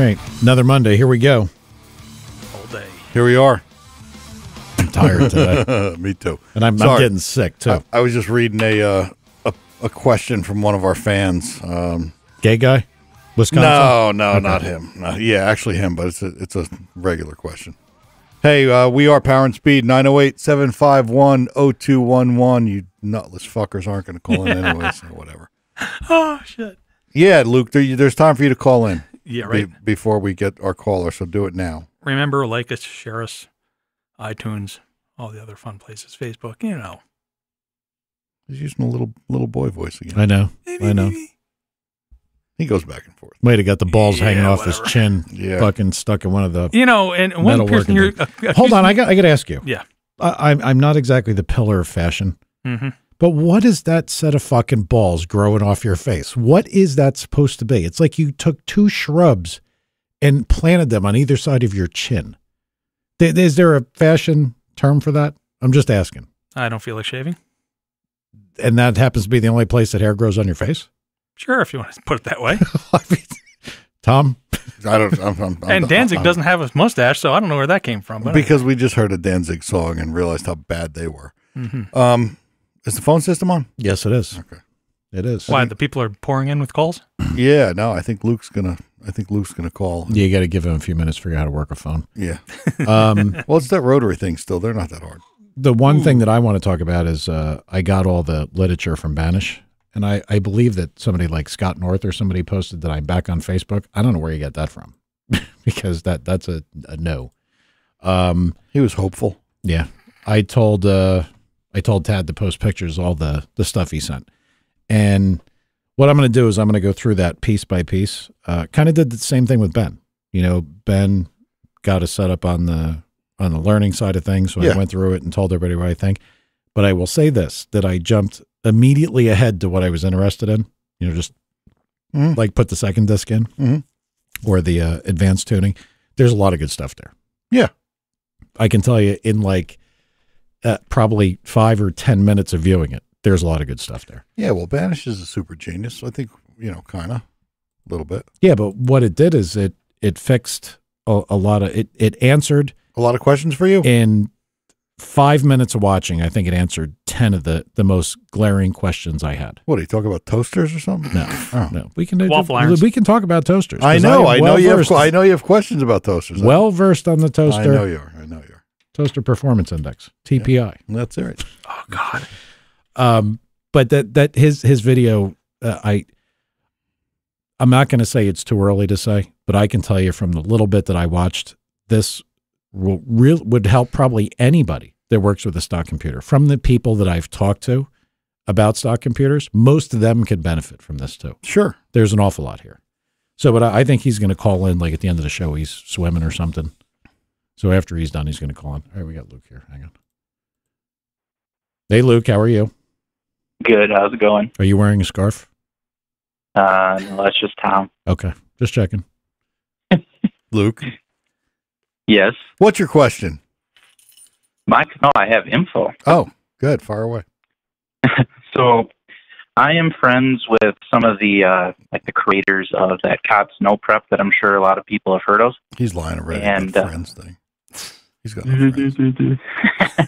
All right, another Monday. Here we go. All day. Here we are. I'm tired today, Me too. and I'm, I'm getting sick too. I, I was just reading a, uh, a a question from one of our fans. Um, Gay guy, Wisconsin. no, no, Okay. not him. No, yeah, actually him, but it's a it's a regular question. Hey, uh, we are Power and Speed 908-751-0211. You nutless fuckers aren't going to call in anyway, so whatever. Oh shit. Yeah, Luke, there, there's time for you to call in Yeah, be- right. before we get our caller, so do it now. Remember, like us, share us, iTunes, all the other fun places, Facebook. You know. He's using a little little boy voice again. I know. I know. He goes back and forth. Might have got the balls Yeah, hanging off whatever. his chin, Yeah. fucking stuck in one of the. You know, and one Metal person working you're. Hold on, I got I got to ask you. Yeah. I, I'm I'm not exactly the pillar of fashion, hmm but what is that set of fucking balls growing off your face? What is that supposed to be? It's like you took two shrubs and planted them on either side of your chin. Is there a fashion term for that? I'm just asking. I don't feel like shaving. And that happens to be the only place that hair grows on your face. Sure, if you want to put it that way. I mean, Tom, I don't. I'm, I'm, I'm- and Danzig I'm- doesn't have a mustache, so I don't know where that came from. But because we just heard a Danzig song and realized how bad they were. hmm Um, is the phone system on? yes, it is. Okay. It is. why the people are pouring in with calls? Yeah. No, I think Luke's gonna. I think Luke's gonna call. Yeah, You got to give him a few minutes to figure out how to work a phone. Yeah. Um, Well, it's that rotary thing. Still, they're not that hard. the one thing that I want to talk about is uh, I got all the literature from Banish, and I, I believe that somebody like Scott North or somebody posted that I'm back on Facebook. I don't know where you got that from, because that that's a, a no. Um, He was hopeful. yeah, I told uh, I told Tad to post pictures all the the stuff he sent, and what I'm going to do is I'm going to go through that piece by piece. Uh, kind of did the same thing with Ben. You know, Ben got us set up on the on the learning side of things, so Yeah. I went through it and told everybody what I think. But I will say this: that I jumped immediately ahead to what I was interested in. You know, just Mhm. like put the second disc in Mhm. or the uh, advanced tuning. There's a lot of good stuff there. Yeah. I can tell you in like uh, probably five or ten minutes of viewing it, there's a lot of good stuff there. Yeah. Well, Banish is a super genius. So I think you know, kind of, a little bit. Yeah, but what it did is it it fixed a, a lot of it. It answered A lot of questions for you. in five minutes of watching. I think it answered ten of the the most glaring questions I had. What are you talking about? Toasters or something? No, Oh. no, we can Waffle irons. we can talk about toasters. I 'cause know. am I, know you have. I know you have questions about toasters. well versed on the toaster. I know you are. I know you are. Toaster performance index TPI. That's it. Oh God. Um, but that that his his video, uh, I I'm not going to say it's too early to say, but I can tell you from the little bit that I watched, this will real would help probably anybody that works with a stock computer. From the people that I've talked to about stock computers, most of them could benefit from this too. Sure. There's an awful lot here. So, but I, I think he's going to call in like at the end of the show. He's swimming or something. So after he's done, he's going to call in. All right, we got Luke here. Hang on. Hey, Luke, how are you? Good. How's it going? Are you wearing a scarf? Uh, no, that's just Tom. Okay, just checking. Luke, Yes. what's your question? Mike, no, I have info. Oh, good. Far away. So, I am friends with some of the uh, like the creators of that COD Snow Prep that I'm sure a lot of people have heard of. He's lying already. And, about uh, friends thing. He's got no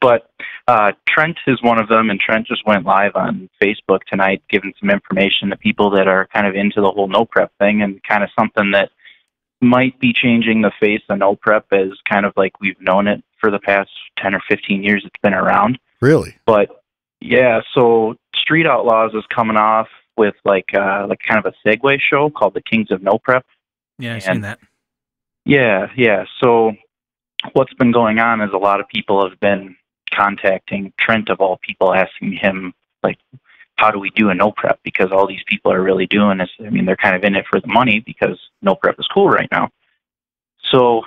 but uh, Trent is one of them, and Trent just went live on Facebook tonight, giving some information to people that are kind of into the whole no prep thing, and kind of something that might be changing the face of no prep as kind of like we've known it for the past ten or fifteen years. It's been around, Really? but yeah. So Street Outlaws is coming off with like uh, like kind of a segue show called The Kings of No Prep. Yeah, I've And- seen that. Yeah, yeah. So what's been going on is a lot of people have been contacting Trent of all people, asking him like, how do we do a no prep? Because all these people are really doing this. I mean, they're kind of in it for the money because no prep is cool right now. So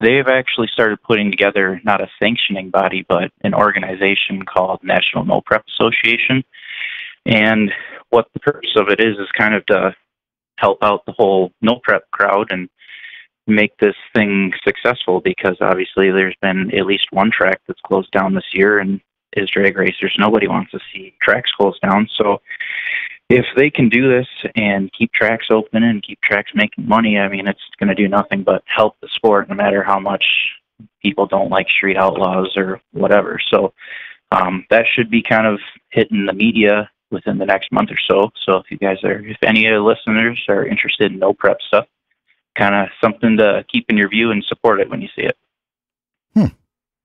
they've actually started putting together not a sanctioning body, but an organization called National No Prep Association. And what the purpose of it is is kind of to help out the whole no prep crowd and make this thing successful because obviously there's been at least one track that's closed down this year and is drag racers nobody wants to see tracks closed down so if they can do this and keep tracks open and keep tracks making money, I mean, it's going to do nothing but help the sport, no matter how much people don't like street outlaws or whatever. So um, that should be kind of hitting the media within the next month or so. So if you guys are, if any of the listeners are interested in no prep stuff, kind of something to keep in your view and support it when you see it. Hmm.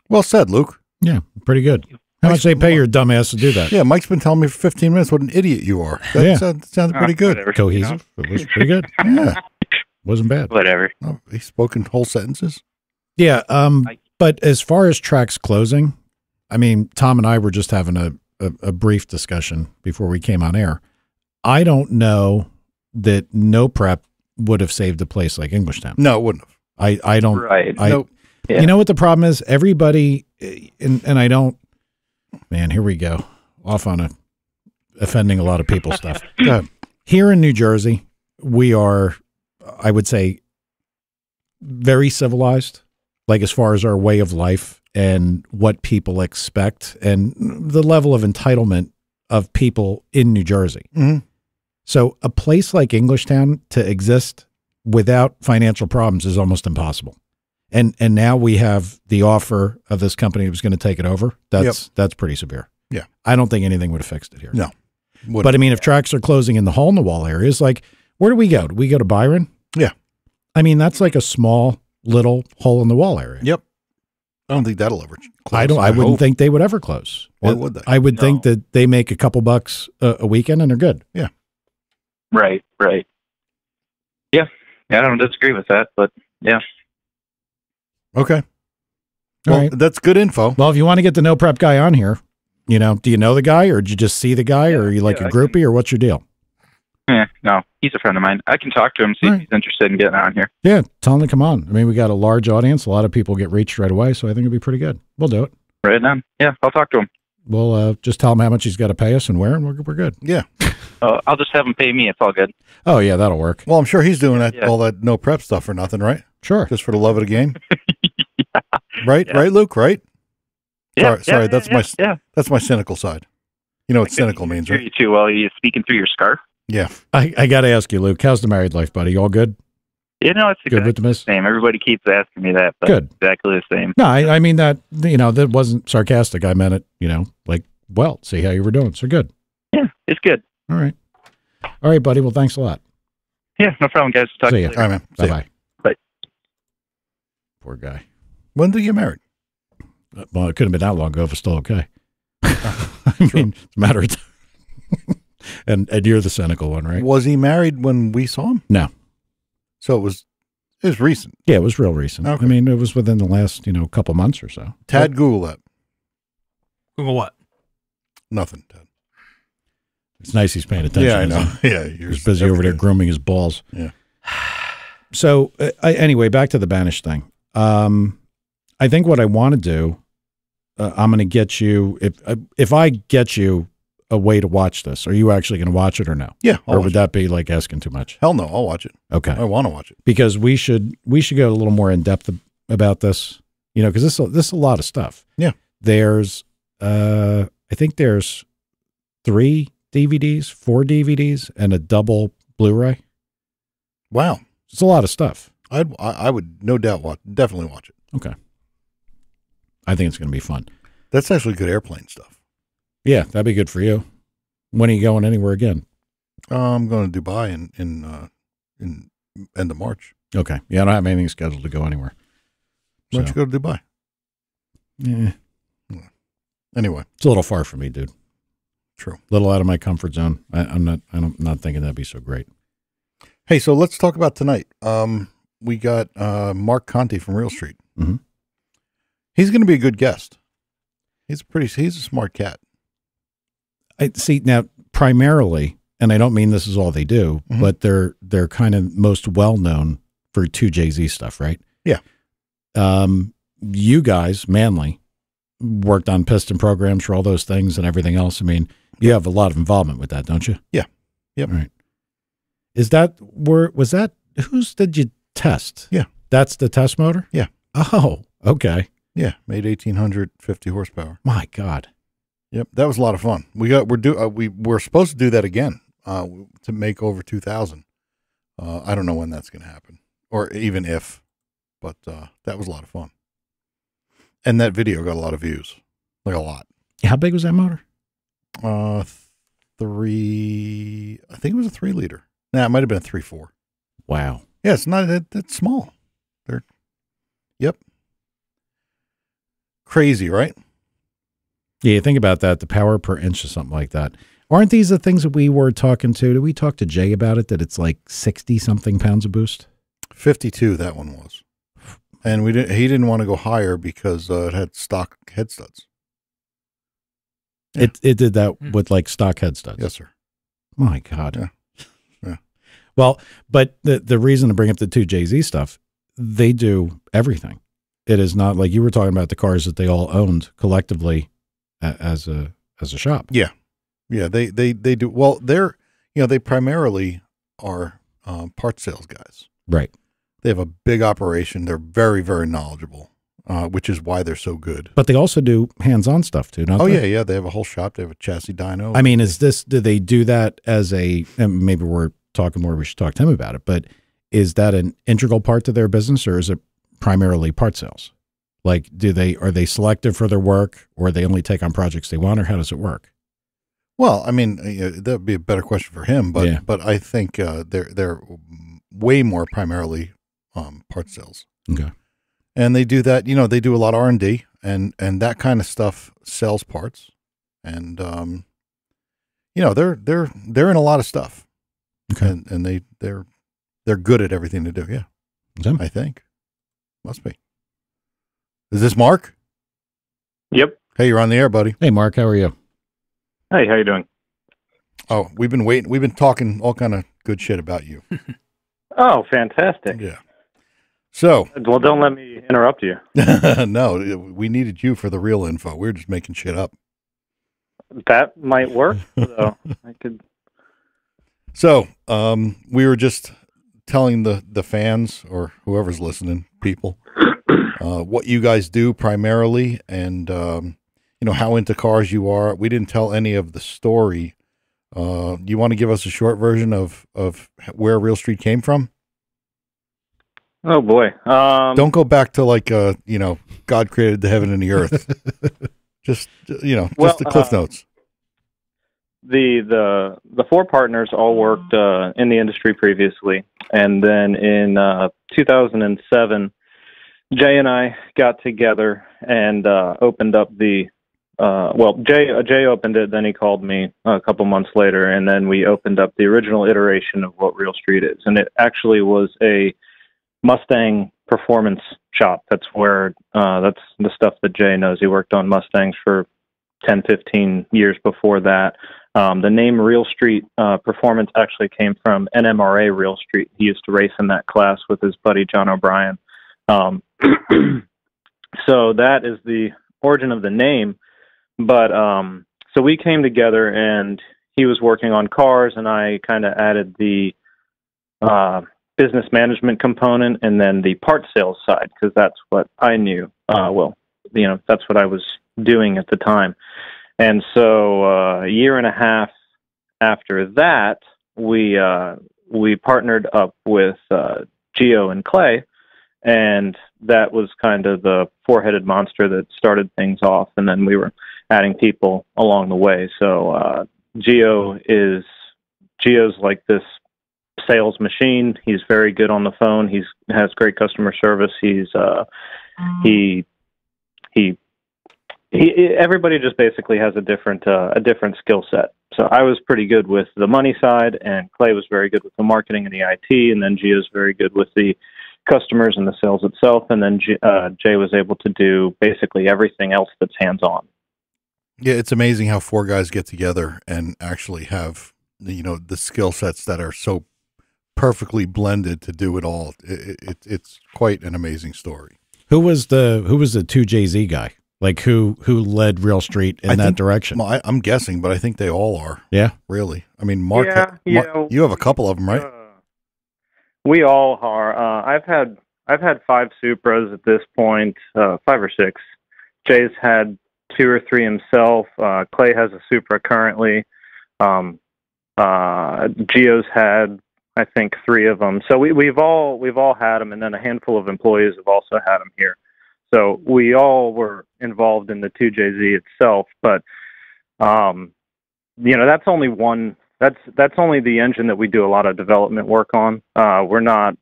Well said, Luke. Yeah, pretty good. How much they pay your dumbass to do that? Yeah, Mike's been telling me for 15 minutes what an idiot you are. That Yeah. sound- sounded Uh, pretty good. whatever, Cohesive. It was pretty good. Yeah. Wasn't bad. whatever. Oh, he spoke in whole sentences. Yeah. Um, but as far as tracks closing, I mean, Tom and I were just having a, a, a brief discussion before we came on air. I don't know that no prep would have saved a place like Englishtown. No, it wouldn't have. I, I don't. Right. I, Nope. Yeah. You know what the problem is? Everybody, and, and I don't, man, here we go. Off on a offending a lot of people stuff. Go. Here in New Jersey, we are, I would say, very civilized, like as far as our way of life and what people expect and the level of entitlement of people in New Jersey. Mhm. So a place like Englishtown to exist without financial problems is almost impossible. And and now we have the offer of this company who's going to take it over. That's that's pretty severe. Yeah. I don't think anything would have fixed it here. No. Wouldn't. But I mean, if tracks are closing in the hole in the wall areas, like where do we go? Do we go to Byron? Yeah. I mean, that's like a small little hole in the wall area. Yep. I don't think that'll ever close. I don't. I, wouldn't hope. think they would ever close. Why would they? I would No. think that they make a couple bucks a, a weekend and they're good. Right, right. Yeah, yeah, I don't disagree with that, but yeah, Okay. All Well, right. that's good info. Well, if you want to get the no prep guy on here, you know, do you know the guy or did you just see the guy or are you like yeah, a I can- groupie or what's your deal? yeah. No, he's a friend of mine. I can talk to him, see Right. if he's interested in getting on here. Yeah, tell him to come on. I mean, we got a large audience. A lot of people get reached right away, so I think it'd be pretty good. We'll do it. Right on. Yeah, I'll talk to him. We'll uh, just tell him how much he's got to pay us and where, and we're, we're good. Yeah. Uh, I'll just have him pay me. It's all good. Oh, yeah, that'll work. Well, I'm sure he's doing that Yeah. all that no prep stuff for nothing, right? Sure. Just for the love of the game. Right, Yeah. right, Luke. Right. Yeah, Sorry, yeah, sorry, yeah, that's yeah, my- yeah. That's my cynical side. You know what cynical means, hear right? you too well. you're speaking through your scarf. Yeah. I, I got to ask you, Luke, how's the married life, buddy? You All good? You know, it's Good exactly with the same. Everybody keeps asking me that, but Good. exactly the same. No, I, I mean that, you know, that wasn't sarcastic. I meant it, you know, like, well, see how you were doing. So good. Yeah, it's good. All right. All right, buddy. Well, thanks a lot. Yeah, no problem, guys. Talk See to you All later. right, man. Bye bye. Bye. Poor guy. When did you get married? Uh, Well, it couldn't have been that long ago if it's still okay. I mean, it's a matter of time. and, and you're the cynical one, right? Was he married when we saw him? No. So it was. It was recent. Yeah, it was real recent. Okay. I mean, it was within the last, you know, couple months or so. Tad, Google that. Google what? Nothing. Tad. It's nice he's paying attention. yeah, I know. he? Yeah, you're He's busy over there grooming his balls. Yeah. So, uh, I, anyway, back to the banish thing. Um, I think what I want to do, uh, I'm going to get you. If uh, if I get you a way to watch this, are you actually going to watch it or no? Yeah. I'll or would that be like asking too much? Hell no. I'll watch it. Okay, I want to watch it. because we should we should go a little more in depth about this. You know, because this this is a lot of stuff. Yeah. There's, uh, I think there's three DVDs, four DVDs, and a double Blu-ray. Wow. It's a lot of stuff. I'd, I, I would no doubt watch. Definitely watch it. Okay. I think it's going to be fun. That's actually good airplane stuff. Yeah, that'd be good for you. When are you going anywhere again? Uh, I'm going to Dubai in in uh, in end of March. Okay. Yeah, I don't have anything scheduled to go anywhere. Why don't So, you go to Dubai? yeah, Anyway, it's a little far for me, dude. true. A little out of my comfort zone. I, I'm not. I'm not thinking that'd be so great. Hey, so let's talk about tonight. Um, we got uh, Mark Conte from Real Street. Mm -hmm. He's going to be a good guest. He's pretty. He's a smart cat. I see now primarily, and I don't mean this is all they do, Mhm. but they're they're kind of most well known for 2JZ stuff, right? Yeah. Um, you guys, Manly, worked on piston programs for all those things and everything else. I mean, you have a lot of involvement with that, don't you? Yeah. Yep. All right. Is that where was that? Whose did you test? Yeah. That's the test motor. Yeah. Oh, okay. Yeah, made eighteen hundred fifty horsepower. My God. Yep, that was a lot of fun. We got we're do uh, we we're supposed to do that again uh, to make over two thousand. Uh, I don't know when that's going to happen, or even if, but uh, that was a lot of fun. And that video got a lot of views, like a lot. How big was that motor? Uh, three. I think it was a three liter. Nah, it might have been a three four. Wow. Yeah, it's not that that's small. They're, yep. Crazy, right? Yeah, you think about that, the power per inch or something like that. Aren't these the things that we were talking to? Did we talk to Jay about it? That it's like sixty something pounds of boost? Fifty two. That one was, and we didn't. He didn't want to go higher because uh, it had stock head studs. Yeah. It it did that Hmm. with like stock head studs. Yes, sir. My God. Yeah. Yeah. Well, but the the reason to bring up the 2JZ stuff, they do everything. It is not like you were talking about the cars that they all owned collectively a, as a as a shop. Yeah, yeah. they they they do well. They're you know they primarily are um, part sales guys. Right. They have a big operation. They're very very knowledgeable, uh, which is why they're so good. But they also do hands on stuff too. Oh they? yeah, yeah. They have a whole shop. They have a chassis dyno. I mean, is this do they do that as a and maybe we're talking more, we should talk to him about it, but is that an integral part to their business or is it primarily part sales? Like do they are they selective for their work or they only take on projects they want or how does it work? Well, I mean, uh, that'd be a better question for him, but Yeah. but I think uh, they're they're way more primarily um, part sales, Okay. and they do that. You know, they do a lot of R and D, and and that kind of stuff sells parts, and um, you know, they're they're they're in a lot of stuff, Okay. and and they they're they're good at everything they do. Yeah, So, I think must be. Is this Mark? Yep. Hey, you're on the air, buddy. hey Mark, how are you? Hey, how you doing? Oh, we've been waiting. We've been talking all kind of good shit about you. Oh, fantastic. Yeah. So Well, don't let me interrupt you. no, we needed you for the real info. We're just making shit up. That might work. so I could. So, um, we were just telling the the fans or whoever's listening, people, uh, what you guys do primarily, and um, you know how into cars you are. We didn't tell any of the story. Uh, you want to give us a short version of of where Real Street came from? Oh boy. Um, Don't go back to like uh, you know, God created the heaven and the earth. just you know, just Well, the cliff uh, notes. the the the four partners all worked uh, in the industry previously, and then in uh, 2007, Jay and I got together and uh, opened up the. Uh, well, Jay uh, Jay opened it, then he called me a couple months later, and then we opened up the original iteration of what Real Street is, and it actually was a Mustang performance shop. That's where uh, that's the stuff that Jay knows. He worked on Mustangs for 10, 15 years before that. Um, the name Real Street uh, Performance actually came from NMRA Real Street. He used to race in that class with his buddy John O'Brien. Um, so that is the origin of the name. But um, so we came together, and he was working on cars, and I kind of added the uh, business management component and then the part sales side because that's what I knew. Uh, well, you know, that's what I was doing at the time. And so uh, a year and a half after that, we uh, we partnered up with uh, Geo and Clay, and that was kind of the four-headed monster that started things off. And then we were adding people along the way. So uh, Geo is Geo's like this sales machine. He's very good on the phone. He's has great customer service. He's uh, he he he everybody just basically has a different uh, a different skill set. So I was pretty good with the money side, and Clay was very good with the marketing and the IT, and then Gio's very good with the customers and the sales itself, and then uh, Jay was able to do basically everything else that's hands on. Yeah, it's amazing how four guys get together and actually have you know the skill sets that are so perfectly blended to do it all. It, it, it's quite an amazing story. Who was the who was the 2JZ guy? Like who who led Real Street in I that think- direction? Well, I, I'm guessing, but I think they all are. Yeah. really. I mean, Mark, Yeah, ha- you know, you have a couple of them, right? Uh, we all are. Uh, I've had I've had five Supras at this point, uh, five or six. Jay's had two or three himself. Uh, Clay has a Supra currently. Um, Uh, Geo's had, I think, three of them. So we, we've all we've all had them, and then a handful of employees have also had them here. So we all were involved in the 2JZ itself, but um, you know that's only one. That's that's only the engine that we do a lot of development work on. Uh, we're not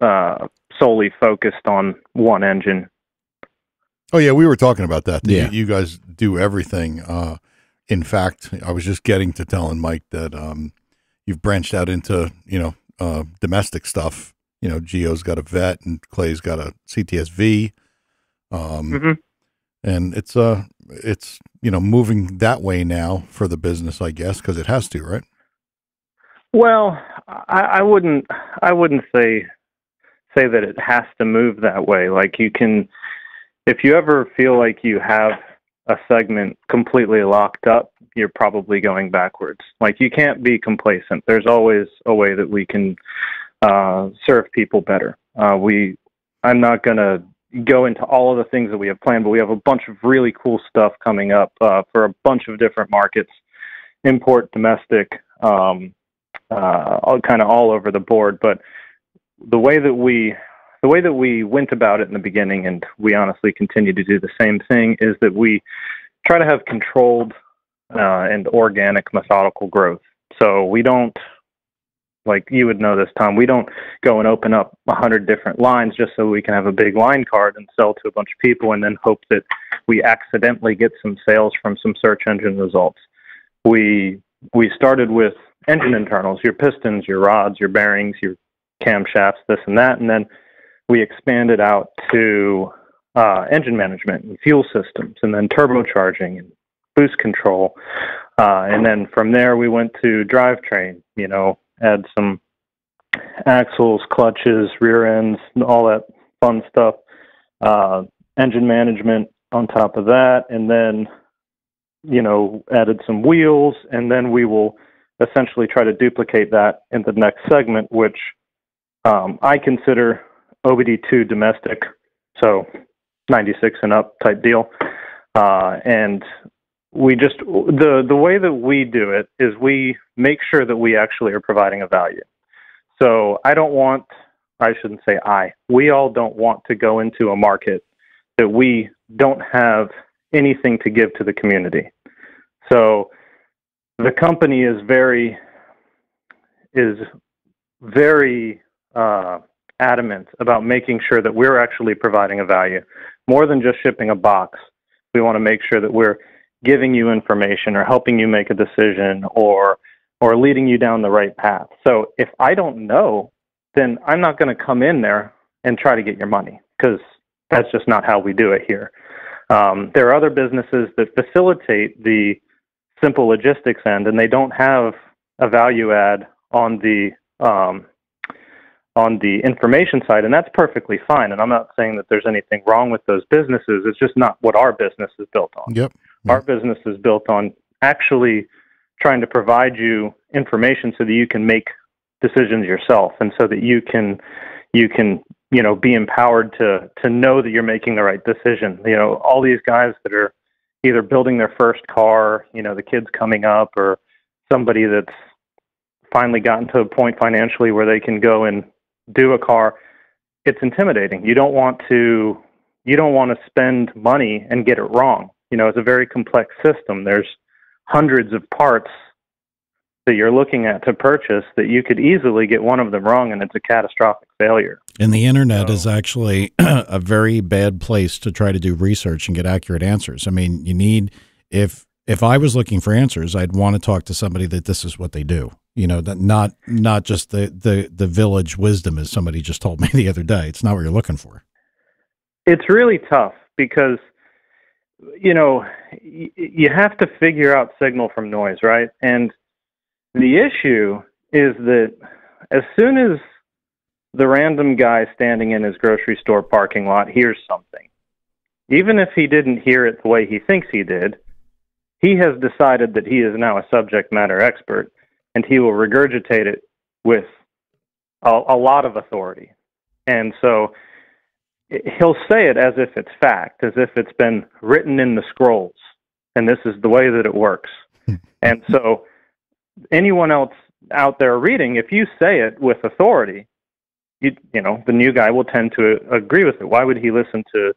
uh, solely focused on one engine. Oh yeah, we were talking about that. Yeah. You, you guys do everything. Uh, in fact, I was just getting to telling Mike that um, you've branched out into you know uh, domestic stuff. You know, Geo's got a Vette and Clay's got a CTSV, um, Mhm. and it's uh it's you know moving that way now for the business, I guess, because it has to, right? Well, I, I wouldn't. I wouldn't say say that it has to move that way. Like you can, if you ever feel like you have a segment completely locked up, you're probably going backwards. Like you can't be complacent. There's always a way that we can uh, serve people better. Uh, we. I'm not gonna go into all of the things that we have planned, but we have a bunch of really cool stuff coming up uh, for a bunch of different markets, import, domestic. Um, uh, all kind of all over the board. But the way that we the way that we went about it in the beginning, and we honestly continue to do the same thing, is that we try to have controlled uh, and organic, methodical growth. So we don't like you would know this, Tom. We don't go and open up a hundred different lines just so we can have a big line card and sell to a bunch of people, and then hope that we accidentally get some sales from some search engine results. We we started with engine internals, your pistons, your rods, your bearings, your camshafts, this and that, and then we expanded out to uh, engine management and fuel systems, and then turbocharging and boost control, uh, and then from there we went to drivetrain. You know, add some axles, clutches, rear ends, all that fun stuff. Uh, engine management on top of that, and then you know added some wheels, and then we will essentially try to duplicate that in the next segment, which um, I consider OBD2 domestic, so 96 and up type deal. Uh, and we just the the way that we do it is we make sure that we actually are providing a value. So I don't want, I shouldn't say I, we all don't want to go into a market that we don't have anything to give to the community. So the company is very is very uh, adamant about making sure that we're actually providing a value more than just shipping a box. We want to make sure that we're giving you information or helping you make a decision or or leading you down the right path. So if I don't know, then I'm not going to come in there and try to get your money because that's just not how we do it here. Um, there are other businesses that facilitate the simple logistics end, and they don't have a value add on the um, on the information side, and that's perfectly fine. And I'm not saying that there's anything wrong with those businesses. It's just not what our business is built on. Yep. Our business is built on actually trying to provide you information so that you can make decisions yourself, and so that you can you can you know be empowered to to know that you're making the right decision. You know, all these guys that are either building their first car, you know, the kids coming up, or somebody that's finally gotten to a point financially where they can go and do a car. It's intimidating. You don't want to you don't want to spend money and get it wrong. You know, it's a very complex system. There's hundreds of parts that you're looking at to purchase that you could easily get one of them wrong and it's a catastrophic failure. And the internet So- is actually a very bad place to try to do research and get accurate answers. I mean, you need if if I was looking for answers, I'd want to talk to somebody that this is what they do. You know, that not not just the the the village wisdom as somebody just told me the other day. It's not what you're looking for. It's really tough because you know y- you have to figure out signal from noise, right? And the issue is that as soon as the random guy standing in his grocery store parking lot hears something, even if he didn't hear it the way he thinks he did, he has decided that he is now a subject matter expert and he will regurgitate it with a, a lot of authority. And so he'll say it as if it's fact, as if it's been written in the scrolls, and this is the way that it works. and so anyone else out there reading, if you say it with authority, you you know the new guy will tend to agree with it. Why would he listen to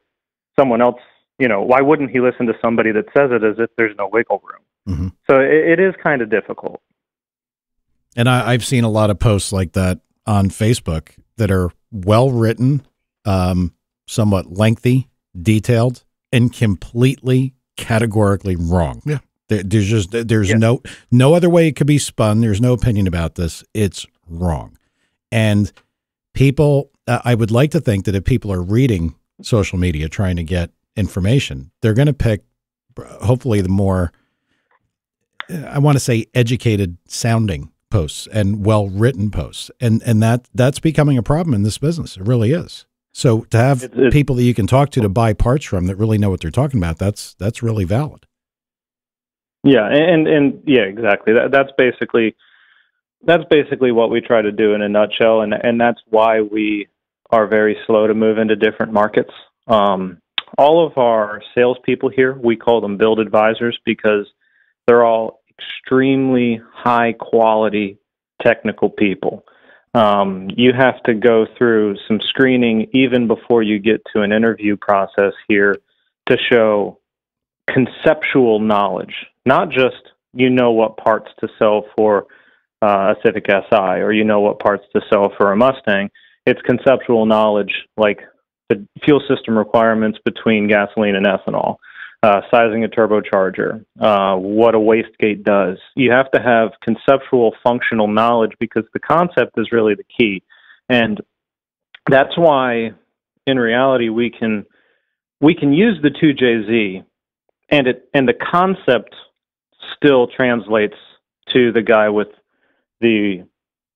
someone else? You know, why wouldn't he listen to somebody that says it as if there's no wiggle room? Mhm. So it, it is kind of difficult. And I, I've seen a lot of posts like that on Facebook that are well written, um, somewhat lengthy, detailed, and completely categorically wrong. Yeah. There, there's just there's Yeah. no no other way it could be spun. There's no opinion about this. It's wrong. And people, uh, I would like to think that if people are reading social media trying to get information, they're going to pick uh, hopefully the more I want to say educated sounding posts and well written posts. And and that that's becoming a problem in this business. It really is. So to have It's- it's- people that you can talk to to buy parts from that really know what they're talking about, that's that's really valid. Yeah, and and yeah, exactly. That that's basically that's basically what we try to do in a nutshell, and and that's why we are very slow to move into different markets. Um, all of our salespeople here, we call them build advisors because they're all extremely high quality technical people. Um, you have to go through some screening even before you get to an interview process here to show conceptual knowledge, not just you know what parts to sell for uh, a Civic Si or you know what parts to sell for a Mustang. It's conceptual knowledge like the fuel system requirements between gasoline and ethanol, uh, sizing a turbocharger, uh, what a wastegate does. You have to have conceptual functional knowledge because the concept is really the key. And that's why in reality we can we can use the 2JZ and it and the concept still translates to the guy with the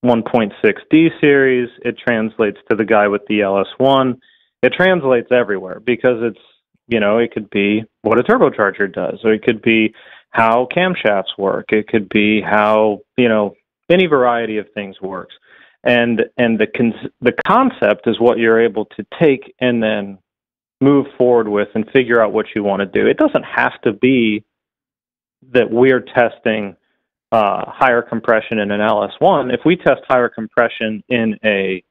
1.6D series. It translates to the guy with the LS1. It translates everywhere because it's you know it could be what a turbocharger does, or it could be how camshafts work. It could be how you know any variety of things works, and and the con- the concept is what you're able to take and then move forward with and figure out what you want to do. It doesn't have to be that we're testing uh, higher compression in an LS1. If we test higher compression in a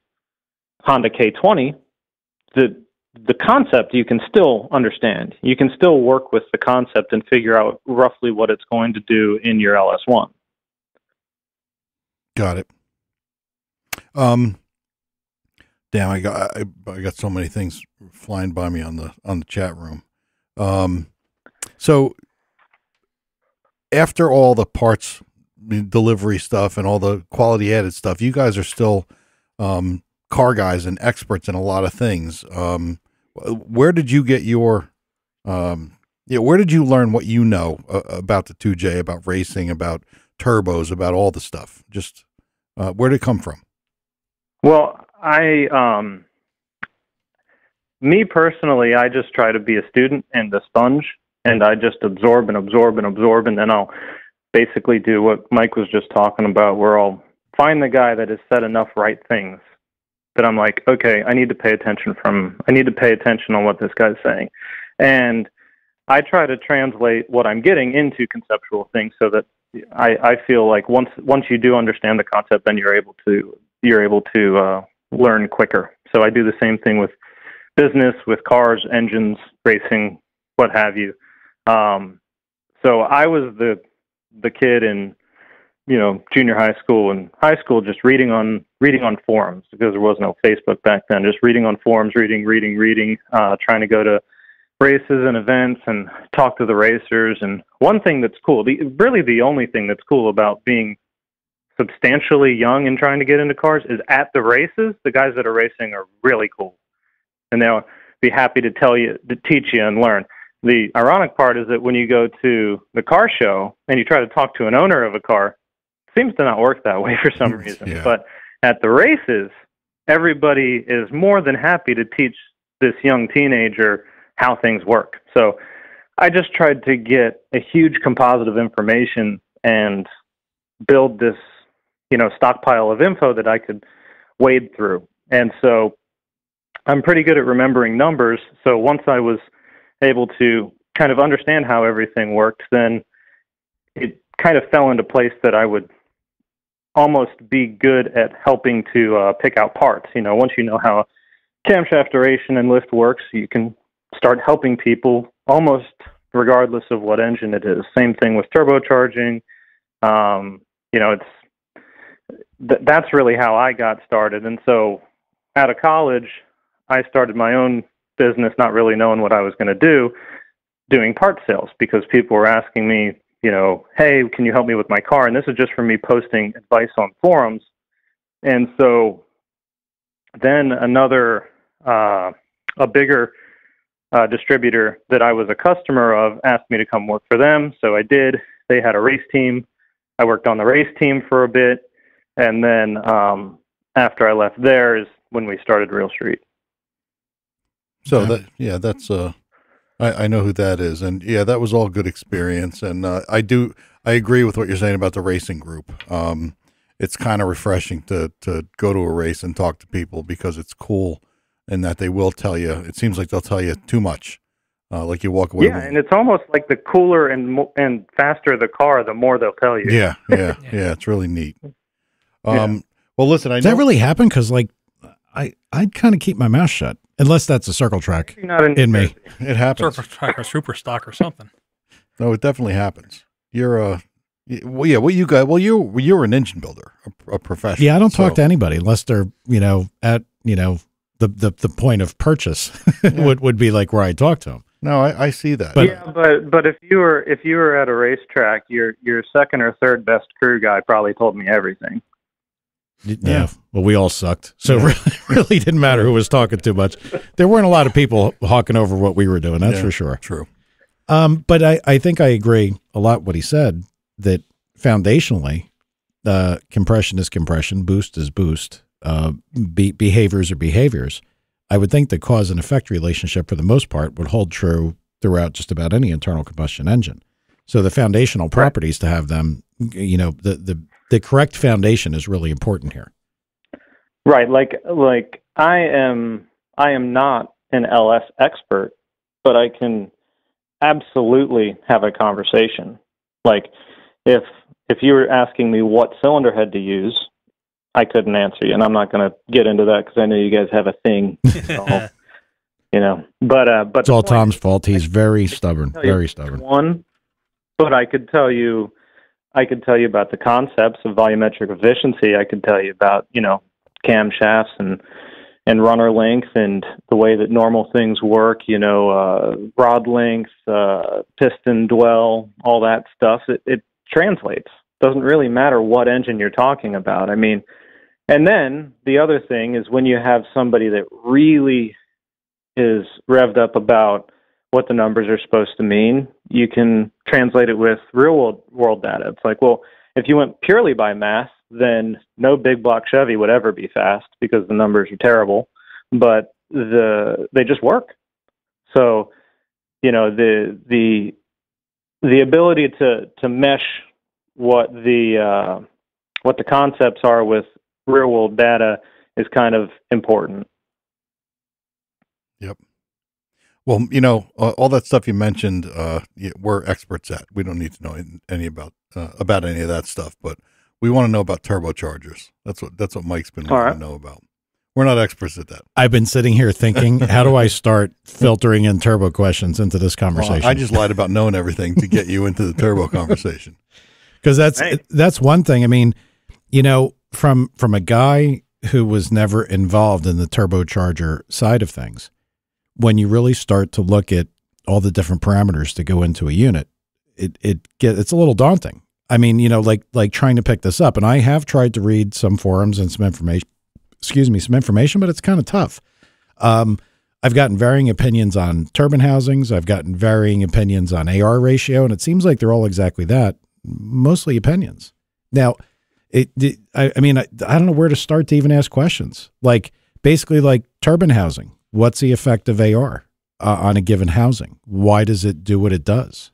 Honda K20, the the concept you can still understand. You can still work with the concept and figure out roughly what it's going to do in your LS1. Got it. Um, damn, I got I, I got so many things flying by me on the on the chat room. Um, so after all the parts delivery stuff and all the quality added stuff, you guys are still um, car guys and experts in a lot of things. Um, where did you get your um, yeah, where did you learn what you know uh, about the 2J, about racing, about turbos, about all the stuff? Just uh, where did it come from? Well, I um me personally, I just try to be a student and a sponge and I just absorb and absorb and absorb and then I'll basically do what Mike was just talking about where I'll find the guy that has said enough right things that I'm like, okay, I need to pay attention from I need to pay attention on what this guy's saying. And I try to translate what I'm getting into conceptual things so that I, I feel like once once you do understand the concept, then you're able to you're able to uh, learn quicker. So I do the same thing with business, with cars, engines, racing, what have you. Um, so I was the the kid in you know junior high school and high school just reading on reading on forums because there was no Facebook back then. Just reading on forums, reading, reading, reading, uh, trying to go to races and events and talk to the racers. And one thing that's cool, the, really the only thing that's cool about being substantially young and trying to get into cars is at the races, the guys that are racing are really cool. And they'll be happy to tell you, to teach you and learn. The ironic part is that when you go to the car show and you try to talk to an owner of a car, it seems to not work that way for some mm, reason. Yeah. But at the races, everybody is more than happy to teach this young teenager how things work. So I just tried to get a huge composite of information and build this, you know, stockpile of info that I could wade through. And so I'm pretty good at remembering numbers. So once I was able to kind of understand how everything worked, then it kind of fell into place that I would almost be good at helping to uh, pick out parts. You know, once you know how camshaft duration and lift works, you can start helping people almost regardless of what engine it is. Same thing with turbocharging. Um, you know, it's th- that's really how I got started. And so, out of college, I started my own business, not really knowing what I was going to do, doing part sales because people were asking me, you know, hey, can you help me with my car? And this is just from me posting advice on forums. And so then another, uh, a bigger uh, distributor that I was a customer of asked me to come work for them. So I did. They had a race team. I worked on the race team for a bit. And then um, after I left there is when we started Real Street. So that yeah, that's uh, I, I know who that is, and yeah, that was all good experience, and uh, I do I agree with what you're saying about the racing group. Um, it's kind of refreshing to to go to a race and talk to people because it's cool, and that they will tell you. It seems like they'll tell you too much, uh, like you walk away. Yeah, and it's almost like the cooler and mo- and faster the car, the more they'll tell you. Yeah, yeah, yeah. It's really neat. Um, Yeah. well, listen, I Does know that really happen? Because like, I I'd kind of keep my mouth shut unless that's a circle track Not in, in me. it happens. Circle track or super stock or something. No, it definitely happens. You're a well, yeah. Well, you got well, you you're an engine builder, a, a professional. Yeah, I don't talk so- to anybody unless they're you know at you know the the, the point of purchase would would be like where I talk to them. No, I, I see that. But- yeah, but but if you were if you were at a racetrack, your your second or third best crew guy probably told me everything. Yeah. Well, we all sucked, so it really, really didn't matter who was talking too much. There weren't a lot of people hawking over what we were doing. That's Yeah. for sure. True. Um, but I, I think I agree a lot what he said that foundationally, uh, compression is compression, boost is boost, uh, be, behaviors are behaviors. I would think the cause and effect relationship, for the most part, would hold true throughout just about any internal combustion engine. So the foundational properties to have them, you know, the the the correct foundation is really important here. Right, like like I am I am not an LS expert, but I can absolutely have a conversation. Like if if you were asking me what cylinder head to use, I couldn't answer you, and I'm not going to get into that because I know you guys have a thing, so, you know. But uh, but It's all point Tom's fault. He's very stubborn, very stubborn. one, but I could tell you, I could tell you about the concepts of volumetric efficiency. I could tell you about you know camshafts and and runner length and the way that normal things work. You know, uh, rod length, uh, piston dwell, all that stuff. It, it translates. Doesn't really matter what engine you're talking about. I mean, and then the other thing is when you have somebody that really is revved up about what the numbers are supposed to mean, you can translate it with real world, world data. It's like, well, if you went purely by math, then no big block Chevy would ever be fast because the numbers are terrible, but the they just work. So, you know, the the the ability to to mesh what the uh, what the concepts are with real world data is kind of important. Well, you know, uh, all that stuff you mentioned, uh, we're experts at. We don't need to know any about uh, about any of that stuff, but we want to know about turbochargers. That's what that's what Mike's been wanting right. to know about. We're not experts at that. I've been sitting here thinking, how do I start filtering in turbo questions into this Well, conversation? I just lied about knowing everything to get you into the turbo conversation. because that's Hey. that's one thing. I mean, you know, from from a guy who was never involved in the turbocharger side of things, when you really start to look at all the different parameters to go into a unit, it it get it's a little daunting. I mean, you know, like like trying to pick this up, and I have tried to read some forums and some information. Excuse me, some information, but it's kind of tough. Um, I've gotten varying opinions on turbine housings. I've gotten varying opinions on AR ratio, and it seems like they're all exactly that mostly opinions. Now, it, it I, I mean, I, I don't know where to start to even ask questions. Like basically, like turbine housing. What's the effect of AR uh, on a given housing? Why does it do what it does?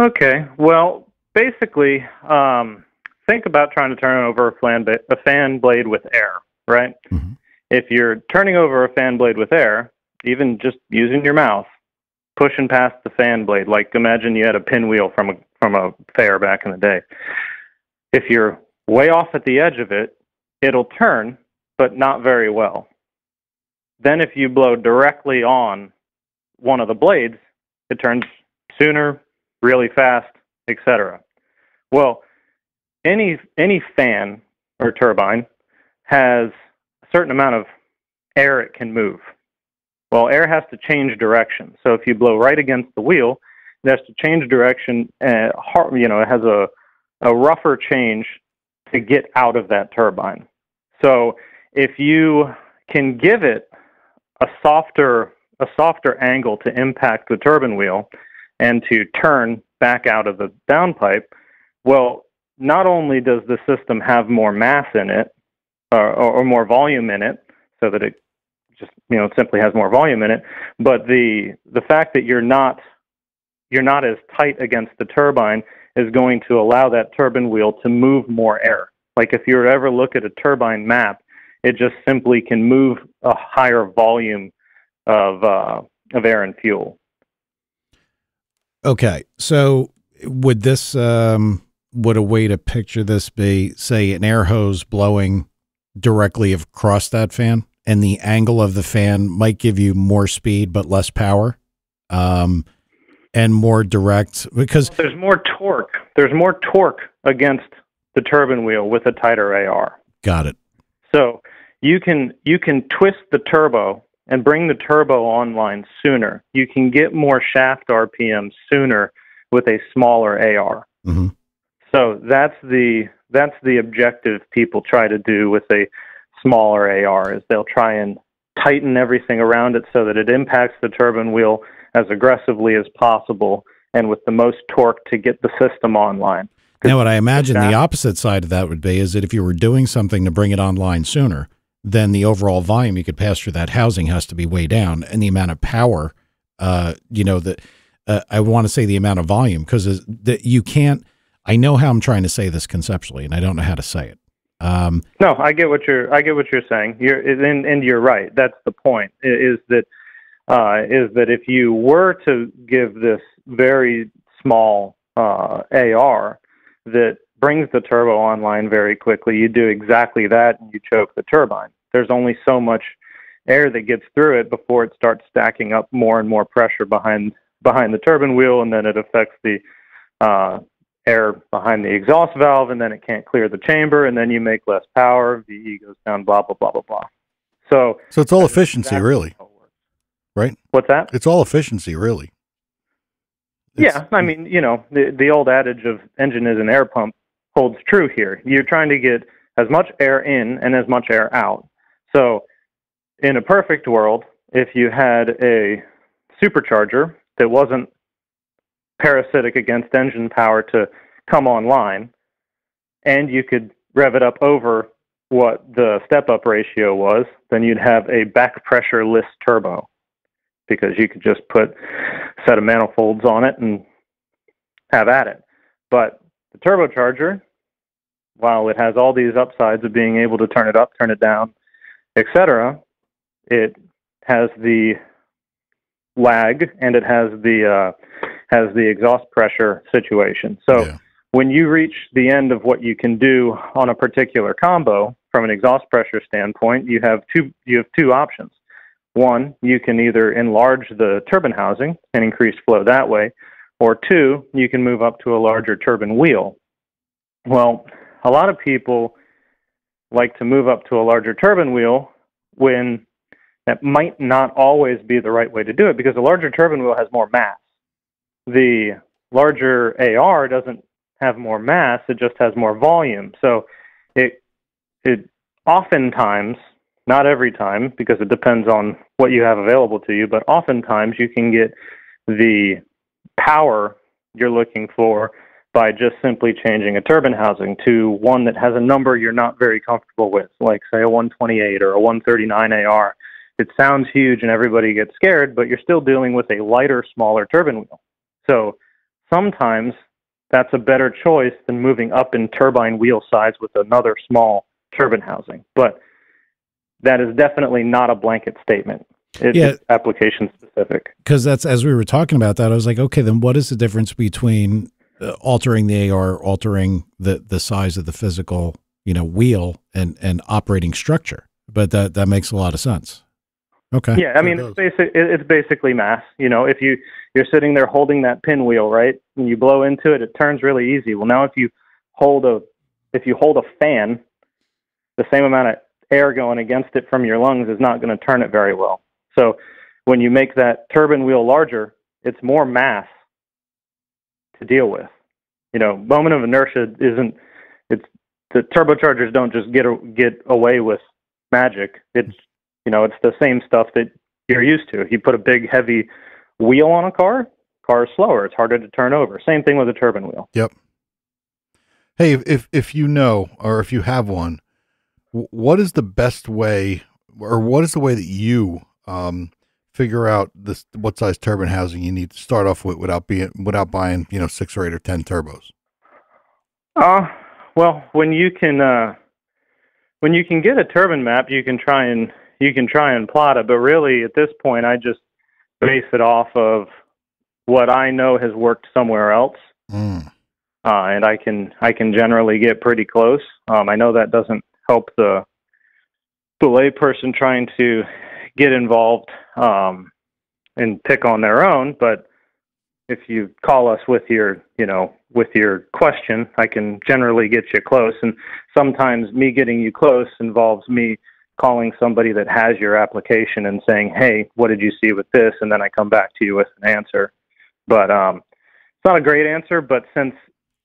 Okay. Well, basically, um, think about trying to turn over a fan, ba- a fan blade with air, right? Mhm. If you're turning over a fan blade with air, even just using your mouth, pushing past the fan blade, like imagine you had a pinwheel from a from a fair back in the day. If you're way off at the edge of it, it'll turn, but not very well. Then if you blow directly on one of the blades, it turns sooner, really fast, etc. Well, any any fan or turbine has a certain amount of air it can move. Well, air has to change direction. So if you blow right against the wheel, it has to change direction. Uh, and you know, it has a a rougher change to get out of that turbine. So if you can give it a softer a softer angle to impact the turbine wheel and to turn back out of the downpipe, well, not only does the system have more mass in it or, or more volume in it, so that it just you know simply has more volume in it, but the the fact that you're not you're not as tight against the turbine is going to allow that turbine wheel to move more air. Like if you ever look at a turbine map, it just simply can move a higher volume of uh, of air and fuel. Okay, so would this um, would a way to picture this be, say, an air hose blowing directly across that fan, and the angle of the fan might give you more speed but less power, um, and more direct because there's more torque. There's more torque against the turbine wheel with a tighter AR. Got it. So you can you can twist the turbo and bring the turbo online sooner. You can get more shaft RPM sooner with a smaller AR. Mm-hmm. So that's the that's the objective people try to do with a smaller AR is they'll try and tighten everything around it so that it impacts the turbine wheel as aggressively as possible and with the most torque to get the system online. Now, what I imagine the opposite side of that would be is that if you were doing something to bring it online sooner, then the overall volume you could pass through that housing has to be way down, and the amount of power, uh, you know, that uh, I want to say the amount of volume because that you can't. I know how I'm trying to say this conceptually, and I don't know how to say it. Um, no, I get what you're. I get what you're saying. You're and, and you're right. That's the point. Is that uh, is that if you were to give this very small uh, AR that brings the turbo online very quickly, you do exactly that and you choke the turbine there's only so much air that gets through it before it starts stacking up more and more pressure behind behind the turbine wheel, and then it affects the uh, air behind the exhaust valve, and then it can't clear the chamber, and then you make less power. VE goes down. Blah blah blah blah blah. So so it's all efficiency, really, right? What's that? It's all efficiency, really. Yeah, I mean, you know, the the old adage of engine is an air pump holds true here. You're trying to get as much air in and as much air out. So, in a perfect world, if you had a supercharger that wasn't parasitic against engine power to come online, and you could rev it up over what the step up ratio was, then you'd have a back pressure list turbo because you could just put a set of manifolds on it and have at it. But the turbocharger, while it has all these upsides of being able to turn it up, turn it down, etc., it has the lag and it has the uh, has the exhaust pressure situation. So yeah. when you reach the end of what you can do on a particular combo from an exhaust pressure standpoint, you have two you have two options. One, you can either enlarge the turbine housing and increase flow that way, or two, you can move up to a larger turbine wheel. Well, a lot of people like to move up to a larger turbine wheel when that might not always be the right way to do it because a larger turbine wheel has more mass. The larger AR doesn't have more mass, it just has more volume. So it it oftentimes, not every time because it depends on what you have available to you, but oftentimes you can get the power you're looking for by just simply changing a turbine housing to one that has a number you're not very comfortable with, like say a 128 or a 139 AR. It sounds huge and everybody gets scared, but you're still dealing with a lighter, smaller turbine wheel. So sometimes that's a better choice than moving up in turbine wheel size with another small turbine housing. But that is definitely not a blanket statement. It's yeah. application specific. Because that's as we were talking about that, I was like, okay, then what is the difference between uh, altering the AR, altering the the size of the physical, you know, wheel and and operating structure. But that that makes a lot of sense. Okay. Yeah, I mean, it's basic. it- It's basically mass. You know, if you you're sitting there holding that pinwheel, right, and you blow into it, it turns really easy. Well, now if you hold a if you hold a fan, the same amount of air going against it from your lungs is not going to turn it very well. So when you make that turbine wheel larger, it's more mass to deal with. You know, moment of inertia isn't. It's the turbochargers don't just get get away with magic. It's you know, it's the same stuff that you're used to. If you put a big heavy wheel on a car, car is slower. It's harder to turn over. Same thing with a turbine wheel. Yep. Hey, if, if you know or if you have one, what is the best way, or what is the way that you um, figure out this what size turbine housing you need to start off with without being without buying you know six or eight or ten turbos? Uh, well, when you can uh, when you can get a turbine map, you can try and you can try and plot it. But really, at this point, I just base it off of what I know has worked somewhere else. Mm. uh, and I can I can generally get pretty close. Um, I know that doesn't help the the layperson trying to get involved um, and pick on their own, but if you call us with your you know with your question, I can generally get you close. And sometimes me getting you close involves me calling somebody that has your application and saying, "Hey, what did you see with this?" And then I come back to you with an answer. But um, it's not a great answer, but since